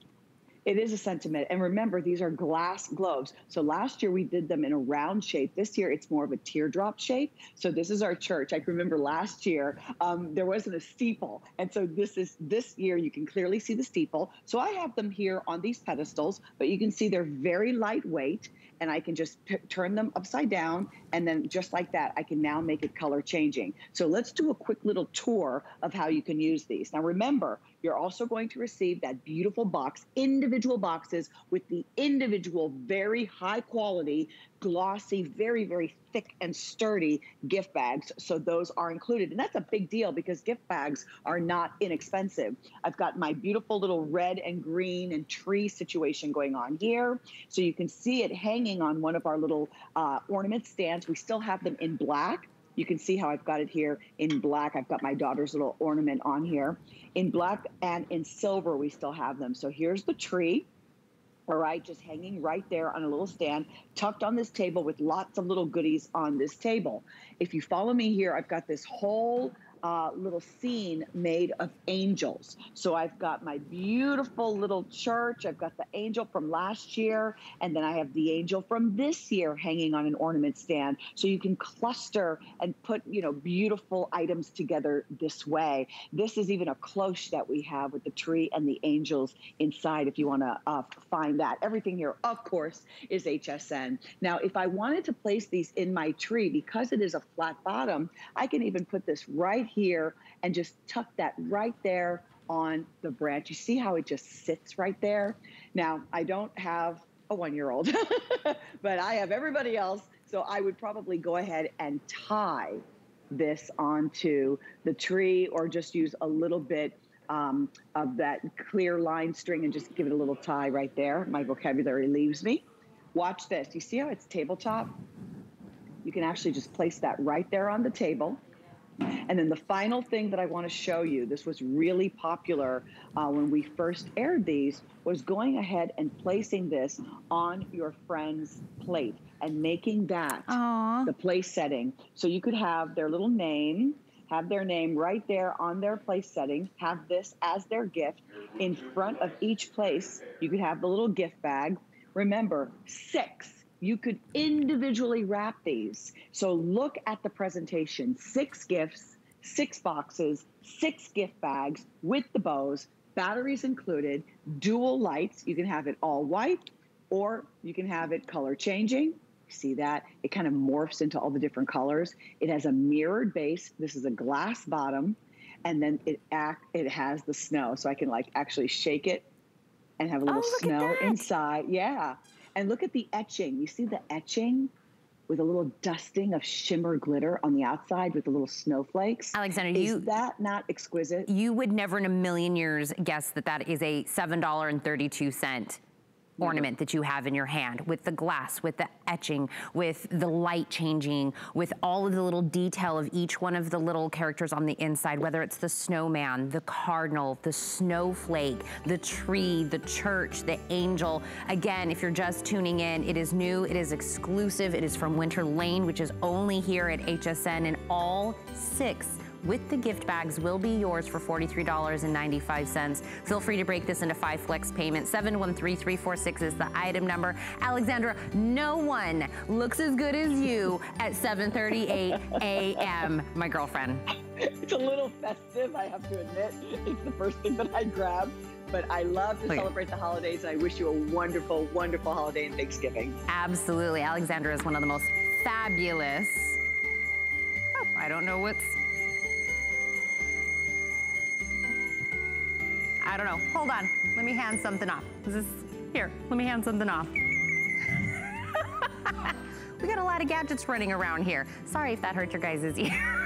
It is a sentiment. And remember, these are glass globes. So last year we did them in a round shape. This year it's more of a teardrop shape. So this is our church. I remember last year um, there wasn't a steeple. And so this is this year you can clearly see the steeple. So I have them here on these pedestals, but you can see they're very lightweight and I can just turn them upside down. And then just like that, I can now make it color changing. So let's do a quick little tour of how you can use these. Now remember, you're also going to receive that beautiful box, individual boxes with the individual, very high quality, glossy, very, very thick and sturdy gift bags. So those are included. And that's a big deal because gift bags are not inexpensive. I've got my beautiful little red and green and tree situation going on here. So you can see it hanging on one of our little uh, ornament stands. We still have them in black. You can see how I've got it here in black. I've got my daughter's little ornament on here. In black and in silver, we still have them. So here's the tree all right, just hanging right there on a little stand, tucked on this table with lots of little goodies on this table. If you follow me here, I've got this whole uh, little scene made of angels. So I've got my beautiful little church. I've got the angel from last year, and then I have the angel from this year hanging on an ornament stand. So you can cluster and put, you know, beautiful items together this way. This is even a cloche that we have with the tree and the angels inside if you want to uh, find that. Everything here, of course, is HSN. Now, if I wanted to place these in my tree, because it is a flat bottom, I can even put this right here and just tuck that right there on the branch. You see how it just sits right there? Now, I don't have a one year old, but I have everybody else. So I would probably go ahead and tie this onto the tree or just use a little bit um, of that clear line string and just give it a little tie right there. My vocabulary leaves me. Watch this. You see how it's tabletop? You can actually just place that right there on the table. And then the final thing that I want to show you, this was really popular uh, when we first aired these, was going ahead and placing this on your friend's plate and making that Aww. the place setting. So you could have their little name, have their name right there on their place setting, have this as their gift. In front of each place, you could have the little gift bag. Remember, six you could individually wrap these. So look at the presentation six gifts, six boxes, six gift bags with the bows, batteries included, dual lights. You can have it all white or you can have it color changing. See that? It kind of morphs into all the different colors. It has a mirrored base. This is a glass bottom. And then it act it has the snow. So I can like actually shake it and have a little oh, snow inside. Yeah. And look at the etching. You see the etching with a little dusting of shimmer glitter on the outside with the little snowflakes. Alexandra, is you, that not exquisite? You would never in a million years guess that that is a $7.32 ornament that you have in your hand with the glass, with the etching, with the light changing, with all of the little detail of each one of the little characters on the inside, whether it's the snowman, the cardinal, the snowflake, the tree, the church, the angel. Again, if you're just tuning in, it is new, it is exclusive, it is from Winter Lane, which is only here at HSN, and all six with the gift bags will be yours for $43.95. Feel free to break this into five flex payments. 713346 is the item number. Alexandra, no one looks as good as you at 7.38 a.m., my girlfriend. it's a little festive, I have to admit. It's the first thing that I grab. But I love to celebrate the holidays. I wish you a wonderful, wonderful holiday and Thanksgiving. Absolutely. Alexandra is one of the most fabulous. Oh, I don't know what's. I don't know. Hold on. Let me hand something off. Is this here? Let me hand something off. we got a lot of gadgets running around here. Sorry if that hurt your guys' ears.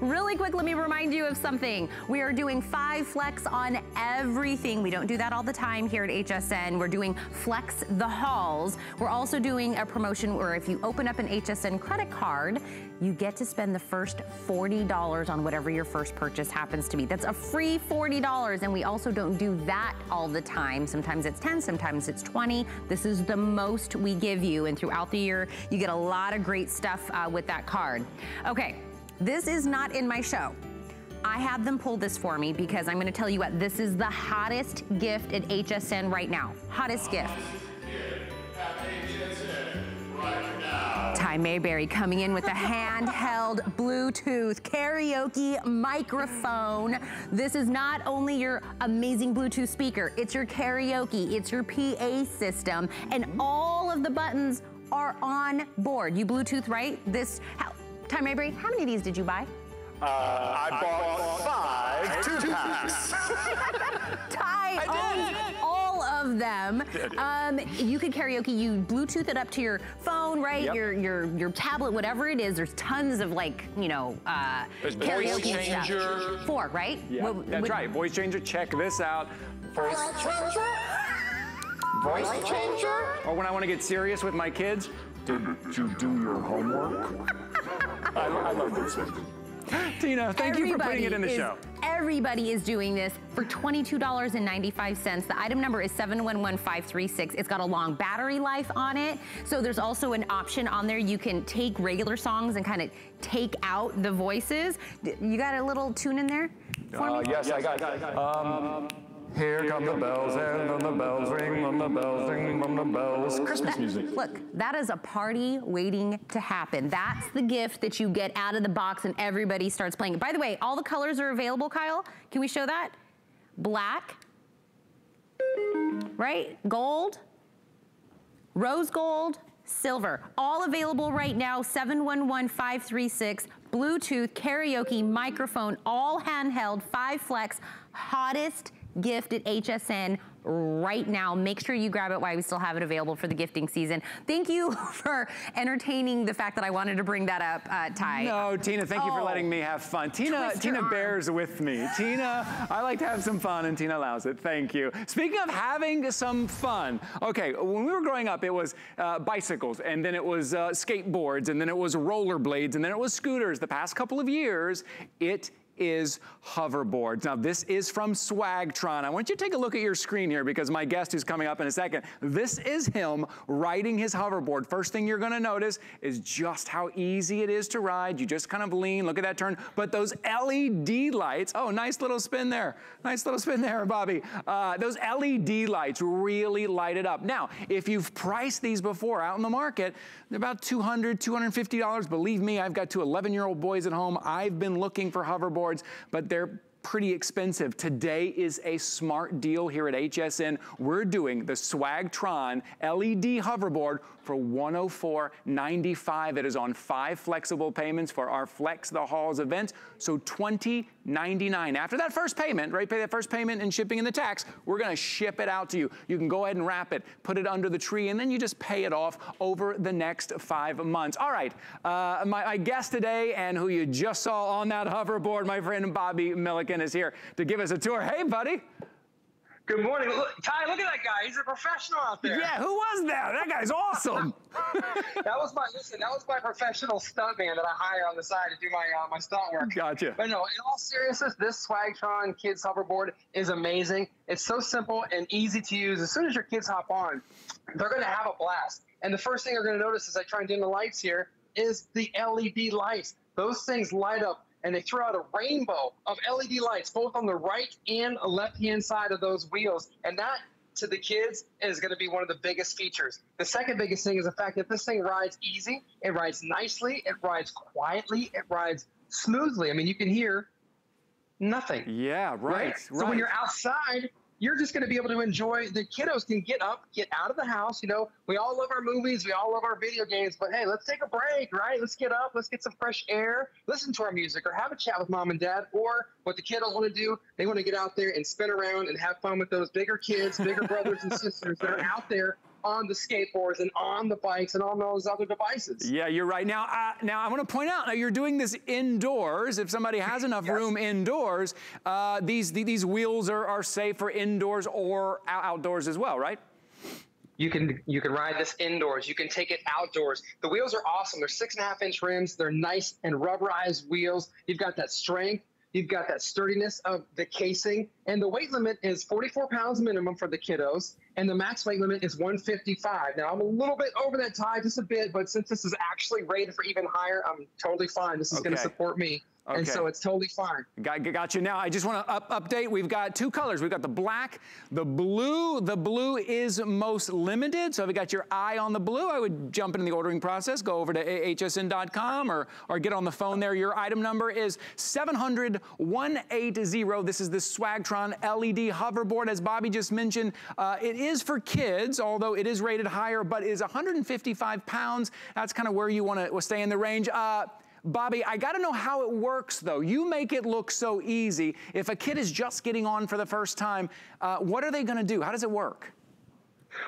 Really quick, let me remind you of something. We are doing five flex on everything. We don't do that all the time here at HSN. We're doing flex the halls. We're also doing a promotion where if you open up an HSN credit card, you get to spend the first $40 on whatever your first purchase happens to be. That's a free $40. And we also don't do that all the time. Sometimes it's 10, sometimes it's 20. This is the most we give you. And throughout the year, you get a lot of great stuff uh, with that card. Okay, this is not in my show. I had them pull this for me because I'm gonna tell you what, this is the hottest gift at HSN right now. Hottest gift. Ty Mayberry coming in with a handheld Bluetooth karaoke microphone. This is not only your amazing Bluetooth speaker, it's your karaoke, it's your PA system, and all of the buttons are on board. You Bluetooth, right? This, Ty Mayberry, how many of these did you buy? Uh, I, I bought, five two packs. Ty owns all of them. Um, you could karaoke. You Bluetooth it up to your phone, right? Yep. Your your your tablet, whatever it is. There's tons of like you know uh, There's voice karaoke changer. stuff. Four, right? Yeah, What- that's what- right. Voice changer, check this out. Voice changer? Voice changer? Or when I want to get serious with my kids, Did you do your homework? I, I love this one. Tina, thank you for putting it in the is, show. Everybody is doing this for $22.95. The item number is 711536. It's got a long battery life on it. So there's also an option on there. You can take regular songs and kind of take out the voices. You got a little tune in there for Uh, me? yes, I got it. Um, here come the bells, and then the bells ring, then the bells ring, then the bells. Christmas music. Look, that is a party waiting to happen. That's the gift that you get out of the box and everybody starts playing. It. By the way, all the colors are available, Kyle. Can we show that? Black, right? Gold, rose gold, silver. All available right now, 711536. Bluetooth, karaoke, microphone, all handheld, five flex, hottest gift at HSN right now. Make sure you grab it while we still have it available for the gifting season. Thank you for entertaining the fact that I wanted to bring that up, uh, Ty. No, Tina, thank you for Oh. letting me have fun. Tina, Twist Tina bears with me. Tina, I like to have some fun, and Tina allows it. Thank you. Speaking of having some fun, okay, when we were growing up, it was uh, bicycles, and then it was uh, skateboards, and then it was rollerblades, and then it was scooters. The past couple of years, it is hoverboards. Now this is from Swagtron. I want you to take a look at your screen here because my guest who's coming up in a second, this is him riding his hoverboard. First thing you're gonna notice is just how easy it is to ride. You just kind of lean, look at that turn, but those LED lights, oh, nice little spin there. Nice little spin there, Bobby. Uh, those LED lights really light it up. Now, if you've priced these before out in the market, they're about $200, $250. Believe me, I've got two 11-year-old boys at home. I've been looking for hoverboards, but they're pretty expensive. Today is a smart deal here at HSN. We're doing the Swagtron LED hoverboard for $104.95. It is on five flexible payments for our Flex the Halls event, so $20.99. After that first payment, right, pay that first payment and shipping and the tax, we're gonna ship it out to you. You can go ahead and wrap it, put it under the tree, and then you just pay it off over the next five months. All right, uh, my, my guest today and who you just saw on that hoverboard, my friend Bobby Milliken is here to give us a tour. Hey, buddy. Good morning. Look, Ty, look at that guy. He's a professional out there. Yeah, who was that? That guy's awesome. That was my listen. That was my professional stuntman that I hire on the side to do my uh, my stunt work. Gotcha. But no, in all seriousness, this Swagtron Kids hoverboard is amazing. It's so simple and easy to use. As soon as your kids hop on, they're going to have a blast. And the first thing they're going to notice as I try and dim the lights here is the LED lights. Those things light up and they throw out a rainbow of LED lights, both on the right and left hand side of those wheels. And that to the kids is going to be one of the biggest features. The second biggest thing is the fact that this thing rides easy, it rides nicely, it rides quietly, it rides smoothly. I mean, you can hear nothing. Yeah, right, right. So when you're outside, you're just going to be able to enjoy. The kiddos can get up, get out of the house. You know, we all love our movies, we all love our video games, but hey, let's take a break, right? Let's get up, let's get some fresh air, listen to our music, or have a chat with mom and dad. Or what the kiddos want to do, they want to get out there and spin around and have fun with those bigger kids, bigger brothers and sisters that are out there on the skateboards and on the bikes and on those other devices. Yeah, you're right. Now, uh, now I want to point out, now you're doing this indoors. If somebody has enough yes. room indoors, uh, these, these wheels are, are safe for indoors or outdoors as well, right? You can you can ride this indoors. You can take it outdoors. The wheels are awesome. They're six and a half inch rims. They're nice and rubberized wheels. You've got that strength. You've got that sturdiness of the casing, and the weight limit is 44 pounds minimum for the kiddos, and the max weight limit is 155. Now I'm a little bit over that Ty, just a bit, but since this is actually rated for even higher, I'm totally fine. This is okay. going to support me. Okay. And so it's totally fine. Got, got you. Now, I just want to up, update. We've got two colors. We've got the black, the blue. The blue is most limited. So if you got your eye on the blue, I would jump into the ordering process, go over to hsn.com or, or get on the phone there. Your item number is 700-180. This is the Swagtron LED hoverboard. As Bobby just mentioned, uh, it is for kids, although it is rated higher, but is 155 pounds. That's kind of where you want to stay in the range. Uh, Bobby, I got to know how it works, though. You make it look so easy. If a kid is just getting on for the first time, uh, what are they going to do? How does it work?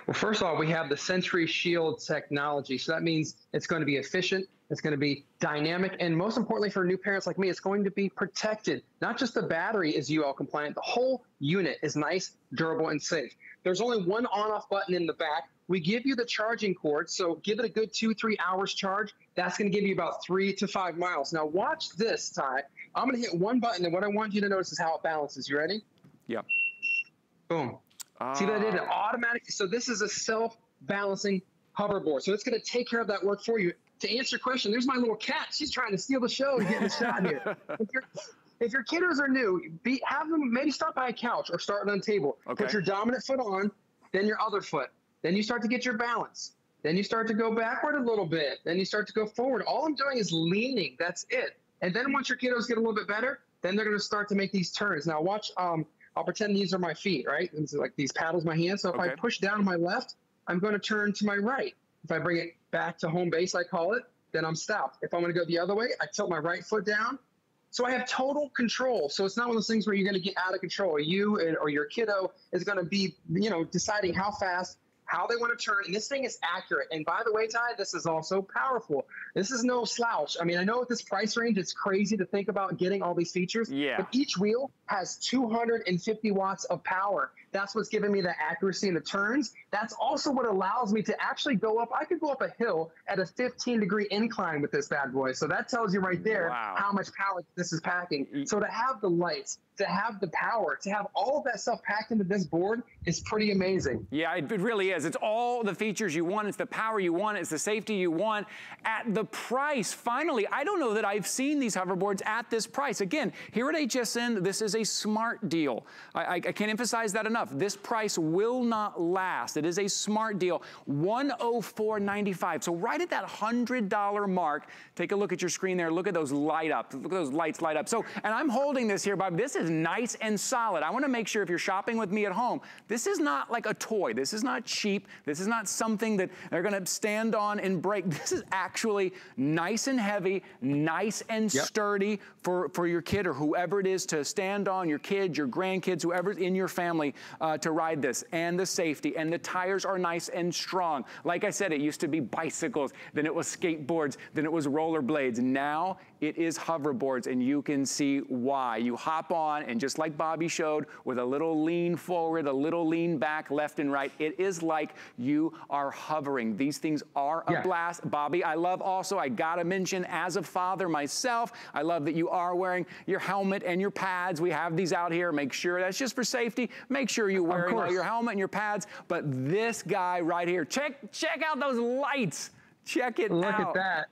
Well, first of all, we have the Sentry Shield technology. So that means it's going to be efficient, it's going to be dynamic, and most importantly for new parents like me, it's going to be protected. Not just the battery is UL compliant, the whole unit is nice, durable, and safe. There's only one on off button in the back. We give you the charging cord, so give it a good two, three hours charge. That's going to give you about three to five miles. Now, watch this, Ty. I'm going to hit one button, and what I want you to notice is how it balances. You ready? Yep. Boom. See that it ah. automatic. So this is a self-balancing hoverboard. So it's going to take care of that work for you. To answer your question, there's my little cat. She's trying to steal the show and get the shot here. If, if your kiddos are new, be, have them maybe start by a couch or start on a table. Okay. Put your dominant foot on, then your other foot. Then you start to get your balance. Then you start to go backward a little bit. Then you start to go forward. All I'm doing is leaning. That's it. And then once your kiddos get a little bit better, then they're going to start to make these turns. Now watch. Um, I'll pretend these are my feet, right? And so like these paddles, my hands. So if okay. I push down to my left, I'm going to turn to my right. If I bring it back to home base, I call it, then I'm stopped. If I'm going to go the other way, I tilt my right foot down. So I have total control. So it's not one of those things where you're going to get out of control. You or your kiddo is going to be, you know, deciding how fast how they want to turn. And this thing is accurate. And by the way, Ty, this is also powerful. This is no slouch. I mean, I know at this price range, it's crazy to think about getting all these features. Yeah. But each wheel has 250 watts of power. That's what's giving me the accuracy in the turns. That's also what allows me to actually go up. I could go up a hill at a 15 degree incline with this bad boy. So that tells you right there wow. how much power this is packing. So to have the lights, to have the power, to have all of that stuff packed into this board is pretty amazing. Yeah, it really is. It's all the features you want. It's the power you want. It's the safety you want at the price. Finally, I don't know that I've seen these hoverboards at this price. Again, here at HSN, this is a smart deal. I, I, I can't emphasize that enough. This price will not last. It is a smart deal. 104.95. So right at that $100 mark, take a look at your screen there. Look at those light up. Look at those lights light up. So, and I'm holding this here, Bob. This is nice and solid. I want to make sure if you're shopping with me at home, this is not like a toy. This is not cheap. This is not something that they're going to stand on and break. This is actually nice and heavy, nice and yep. sturdy for, for your kid or whoever it is to stand on, your kids, your grandkids, whoever's in your family uh, to ride this and the safety and the tires are nice and strong. Like I said, it used to be bicycles, then it was skateboards, then it was rollerblades. Now it is hoverboards and you can see why. You hop on and just like Bobby showed with a little lean forward, a little lean back left and right, it is like you are hovering. These things are a yeah. blast. Bobby, I love also, I gotta mention as a father myself, I love that you are wearing your helmet and your pads. We have these out here. Make sure that's just for safety. Make sure you're wearing all your helmet and your pads. But this guy right here, check, check out those lights. Check it Look out. Look at that.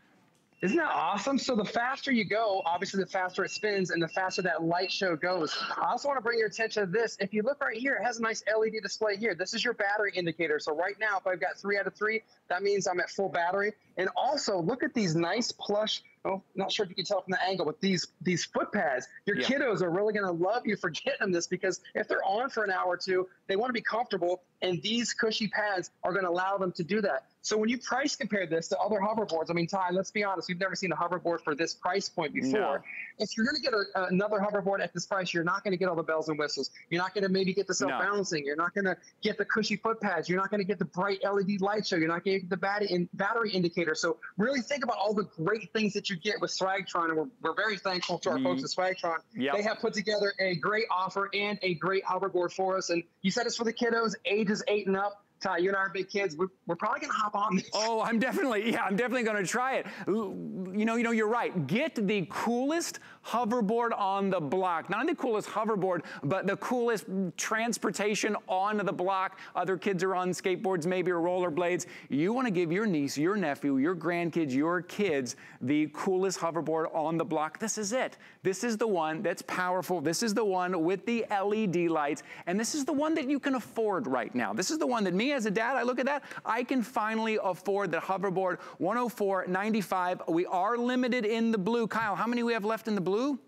Isn't that awesome? So the faster you go, obviously the faster it spins and the faster that light show goes. I also want to bring your attention to this. If you look right here, it has a nice LED display here. This is your battery indicator. So right now, if I've got three out of three, that means I'm at full battery. And also look at these nice plush oh, not sure if you can tell from the angle, but these these foot pads, your Yeah. kiddos are really going to love you for getting them this because if they're on for an hour or two, they want to be comfortable, and these cushy pads are going to allow them to do that. So when you price compare this to other hoverboards, I mean, Ty, let's be honest, we've never seen a hoverboard for this price point before. No. If you're going to get a, another hoverboard at this price, you're not going to get all the bells and whistles. You're not going to maybe get the self-balancing. You're not going to get the cushy foot pads. You're not going to get the bright LED light show. You're not going to get the battery, in, battery indicator. So really think about all the great things that you get with Swagtron, and we're, we're very thankful to our Ye- folks at Swagtron. Yep. They have put together a great offer and a great hoverboard for us. And you said it's for the kiddos, ages eight and up. Ty, you and I are big kids. We're, we're probably to hop on this. Oh, I'm definitely, yeah, I'm definitely going to try it. You know, you know, you're right. Get the coolest hoverboard on the block. Not the coolest hoverboard, but the coolest transportation on the block. Other kids are on skateboards, maybe or rollerblades. You want to give your niece, your nephew, your grandkids, your kids the coolest hoverboard on the block. This is it. This is the one that's powerful. This is the one with the LED lights. And this is the one that you can afford right now. This is the one that me as a dad, I look at that, I can finally afford the hoverboard 104.95. We are limited in the blue. Kyle, how many we have left in the blue?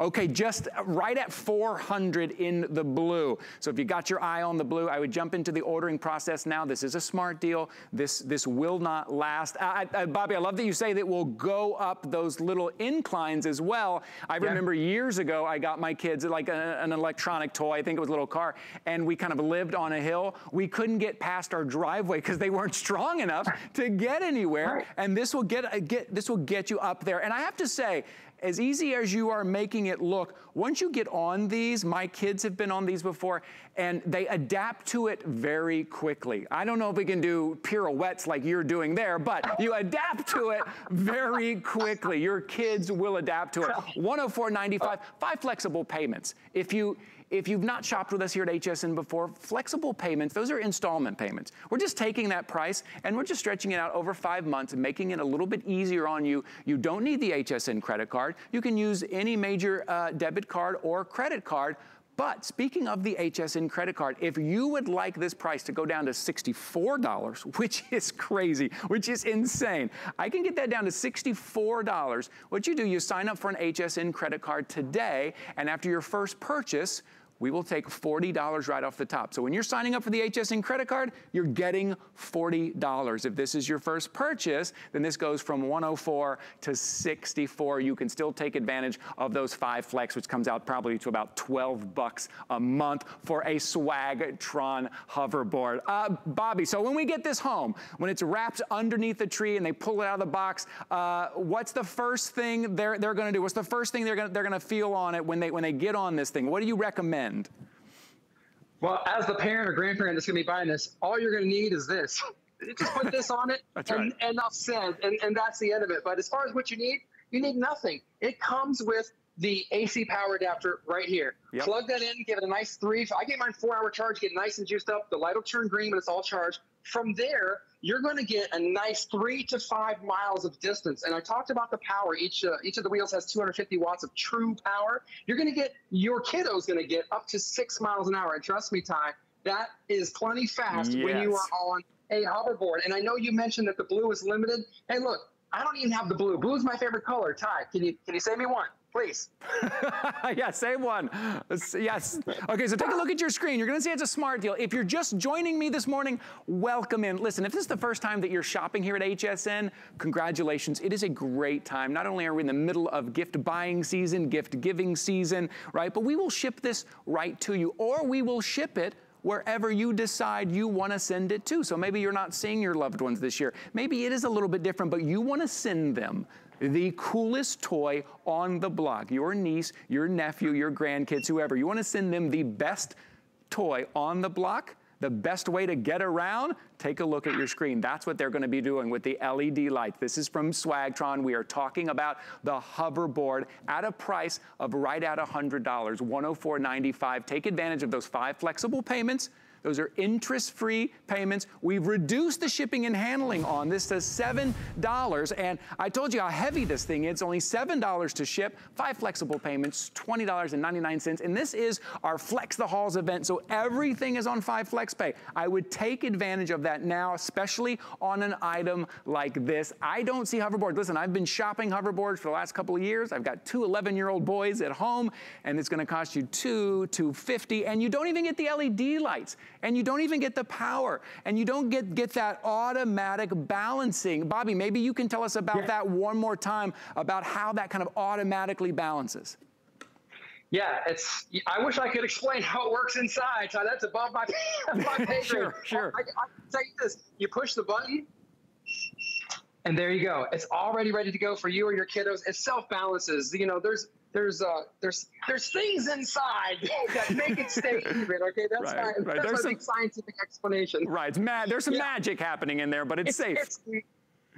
Okay, just right at 400 in the blue. So if you got your eye on the blue, I would jump into the ordering process now. This is a smart deal. This this will not last. I, I, Bobby, I love that you say that we'll go up those little inclines as well. I remember years ago, I got my kids like a- an electronic toy. I think it was a little car, and we kind of lived on a hill. We couldn't get past our driveway because they weren't strong enough to get anywhere. And this will get uh, get this will get you up there. And I have to say as easy as you are making it look, once you get on these, my kids have been on these before, and they adapt to it very quickly. I don't know if we can do pirouettes like you're doing there, but you adapt to it very quickly. Your kids will adapt to it. 104.95, five flexible payments. If you if you've not shopped with us here at HSN before, flexible payments, those are installment payments. We're just taking that price and we're just stretching it out over five months and making it a little bit easier on you. You don't need the HSN credit card. You can use any major uh, debit card or credit card. But speaking of the HSN credit card, if you would like this price to go down to $64, which is crazy, which is insane, I can get that down to $64. What you do, you sign up for an HSN credit card today, and after your first purchase, we will take $40 right off the top. So when you're signing up for the HSN credit card, you're getting $40. If this is your first purchase, then this goes from 104 to 64. You can still take advantage of those five flex, which comes out probably to about 12 bucks a month for a Swagtron hoverboard. Uh, Bobby, so when we get this home, when it's wrapped underneath the tree and they pull it out of the box, uh, what's the first thing they're, they're gonna do? What's the first thing they're gonna, they're gonna feel on it when they, when they get on this thing? What do you recommend? Well, as the parent or grandparent that's going to be buying this, all you're going to need is this. Just put this on it, and, right. enough said, and, and that's the end of it. But as far as what you need, you need nothing. It comes with the AC power adapter right here. Yep. Plug that in, give it a nice three. I get mine four hour charge, get nice and juiced up. The light will turn green when it's all charged. From there, you're going to get a nice three to five miles of distance. And I talked about the power. Each uh, each of the wheels has 250 watts of true power. You're going to get your kiddo's going to get up to six miles an hour. And trust me, Ty, that is plenty fast when you are on a hoverboard. And I know you mentioned that the blue is limited. Hey, look, I don't even have the blue. Blue is my favorite color. Ty, can you can you save me one, please? yeah, save one. Yes. Okay, so take a look at your screen. You're gonna see it's a smart deal. If you're just joining me this morning, welcome in. Listen, if this is the first time that you're shopping here at HSN, congratulations. It is a great time. Not only are we in the middle of gift buying season, gift giving season, right? But we will ship this right to you, or we will ship it wherever you decide you want to send it to. So maybe you're not seeing your loved ones this year. Maybe it is a little bit different, but you want to send them the coolest toy on the block. Your niece, your nephew, your grandkids, whoever. You want to send them the best toy on the block. The best way to get around, take a look at your screen. That's what they're gonna be doing with the LED lights. This is from Swagtron. We are talking about the hoverboard at a price of right at $100, $104.95. Take advantage of those five flexible payments. Those are interest-free payments. We've reduced the shipping and handling on this to $7. And I told you how heavy this thing is. It's only $7 to ship, five flexible payments, $20.99. And this is our Flex the Halls event. So everything is on five flex pay. I would take advantage of that now, especially on an item like this. I don't see hoverboards. Listen, I've been shopping hoverboards for the last couple of years. I've got two 11-year-old boys at home, and it's gonna cost you two, 250, and you don't even get the LED lights, and you don't even get the power, and you don't get, get that automatic balancing. Bobby, maybe you can tell us about yeah. that one more time, about how that kind of automatically balances. Yeah, it's. I wish I could explain how it works inside. So that's above my, my pay Sure, sure. I, I, I can tell you this: you push the button, and there you go. It's already ready to go for you or your kiddos. It self balances. You know, there's there's uh there's there's things inside that make it stay even. Okay, that's right, my, right. That's there's some scientific explanation. Right, it's mad. There's some yeah. magic happening in there, but it's, it's safe. It's,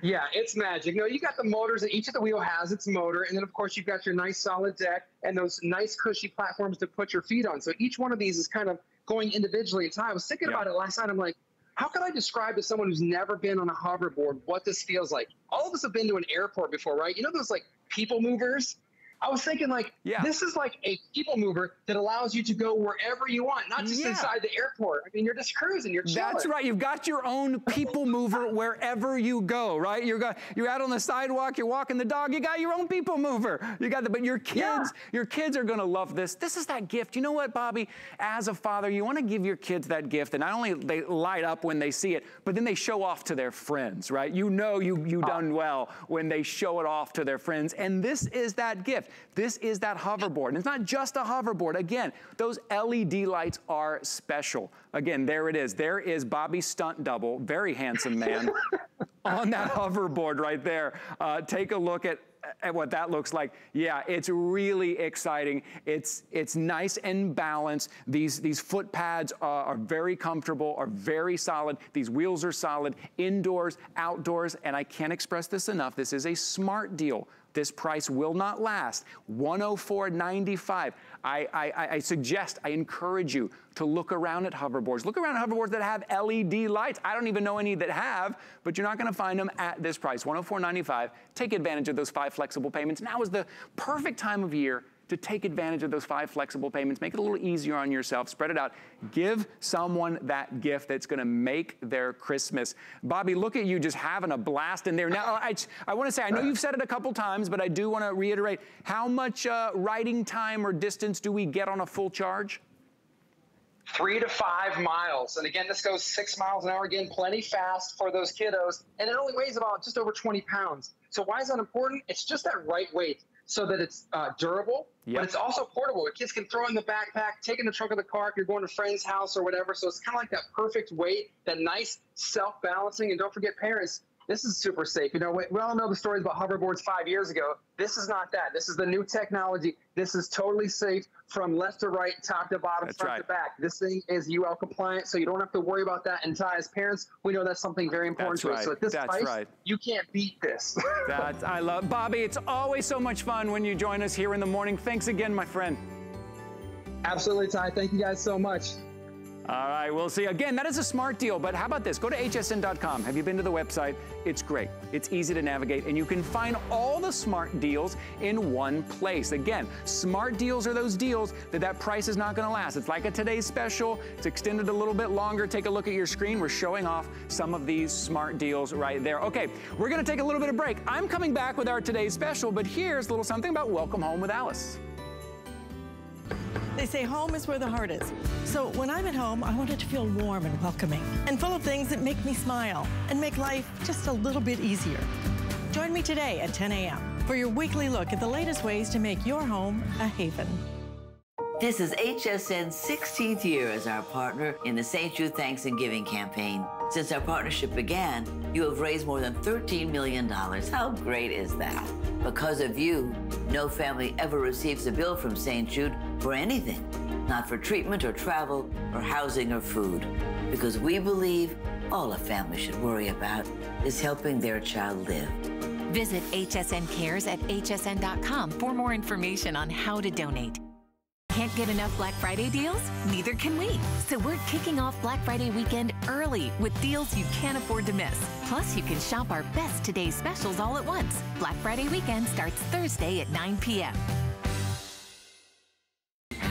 yeah, it's magic. No, you got the motors, and each of the wheel has its motor, and then of course you've got your nice solid deck and those nice cushy platforms to put your feet on. So each one of these is kind of going individually in time. I was thinking yeah. about it last night. I'm like, how can I describe to someone who's never been on a hoverboard what this feels like? All of us have been to an airport before, right? You know those like people movers I was thinking like yeah. this is like a people mover that allows you to go wherever you want, not just yeah. inside the airport. I mean, you're just cruising, you're chilling. That's right. You've got your own people mover wherever you go, right? You're got, you're out on the sidewalk, you're walking the dog, you got your own people mover. You got the but your kids, yeah. your kids are going to love this. This is that gift. You know what, Bobby? As a father, you want to give your kids that gift and not only they light up when they see it, but then they show off to their friends, right? You know you you oh. done well when they show it off to their friends. And this is that gift. This is that hoverboard. And it's not just a hoverboard. Again, those LED lights are special. Again, there it is. There is Bobby's stunt double, very handsome man, on that hoverboard right there. Uh, take a look at at what that looks like. Yeah, it's really exciting. It's it's nice and balanced. These these foot pads are, are, very comfortable, are very solid. These wheels are solid, indoors, outdoors, and I can't express this enough. This is a smart deal. This price will not last. 104.95. I, I, I suggest, I encourage you to look around at hoverboards. Look around at hoverboards that have LED lights. I don't even know any that have, but you're not gonna find them at this price, 104.95. Take advantage of those five flexible payments. Now is the perfect time of year to take advantage of those five flexible payments. Make it a little easier on yourself. Spread it out. Give someone that gift that's going to make their Christmas. Bobby, look at you just having a blast in there. Now, I, I want to say, I know you've said it a couple times, but I do want to reiterate how much uh, riding time or distance do we get on a full charge? three to five miles. And again, this goes six miles an hour. Again, plenty fast for those kiddos. And it only weighs about just over 20 pounds. So why is that important? It's just that right weight so that it's uh, durable, yep. but it's also portable. The kids can throw in the backpack, take in the trunk of the car if you're going to a friend's house or whatever. So it's kind of like that perfect weight, that nice self-balancing. And don't forget, parents, this is super safe. You know, we, we all know the stories about hoverboards five years ago. This is not that. This is the new technology. This is totally safe from left to right, top to bottom, that's front right. to back. This thing is UL compliant, so you don't have to worry about that. And Ty, as parents, we know that's something very important that's to right. us. So at this that's price, right. you can't beat this. that's, I love Bobby. It's always so much fun when you join us here in the morning. Thanks again, my friend. Absolutely, Ty. Thank you guys so much. All right, we'll see. Again, that is a smart deal, but how about this? Go to hsn.com. Have you been to the website? It's great. It's easy to navigate, and you can find all the smart deals in one place. Again, smart deals are those deals that that price is not going to last. It's like a today's special. It's extended a little bit longer. Take a look at your screen. We're showing off some of these smart deals right there. Okay, we're going to take a little bit of break. I'm coming back with our today's special, but here's a little something about Welcome Home with Alice. They say home is where the heart is. So when I'm at home, I want it to feel warm and welcoming and full of things that make me smile and make life just a little bit easier. Join me today at 10 a.m. for your weekly look at the latest ways to make your home a haven. This is HSN's 16th year as our partner in the St. Jude Thanks and Giving campaign. Since our partnership began, you have raised more than $13 million. How great is that? Because of you, no family ever receives a bill from St. Jude for anything, not for treatment or travel or housing or food. Because we believe all a family should worry about is helping their child live. Visit HSN Cares at hsn.com for more information on how to donate. Can't get enough Black Friday deals? Neither can we. So we're kicking off Black Friday weekend early with deals you can't afford to miss. Plus, you can shop our best today's specials all at once. Black Friday weekend starts Thursday at 9 p.m.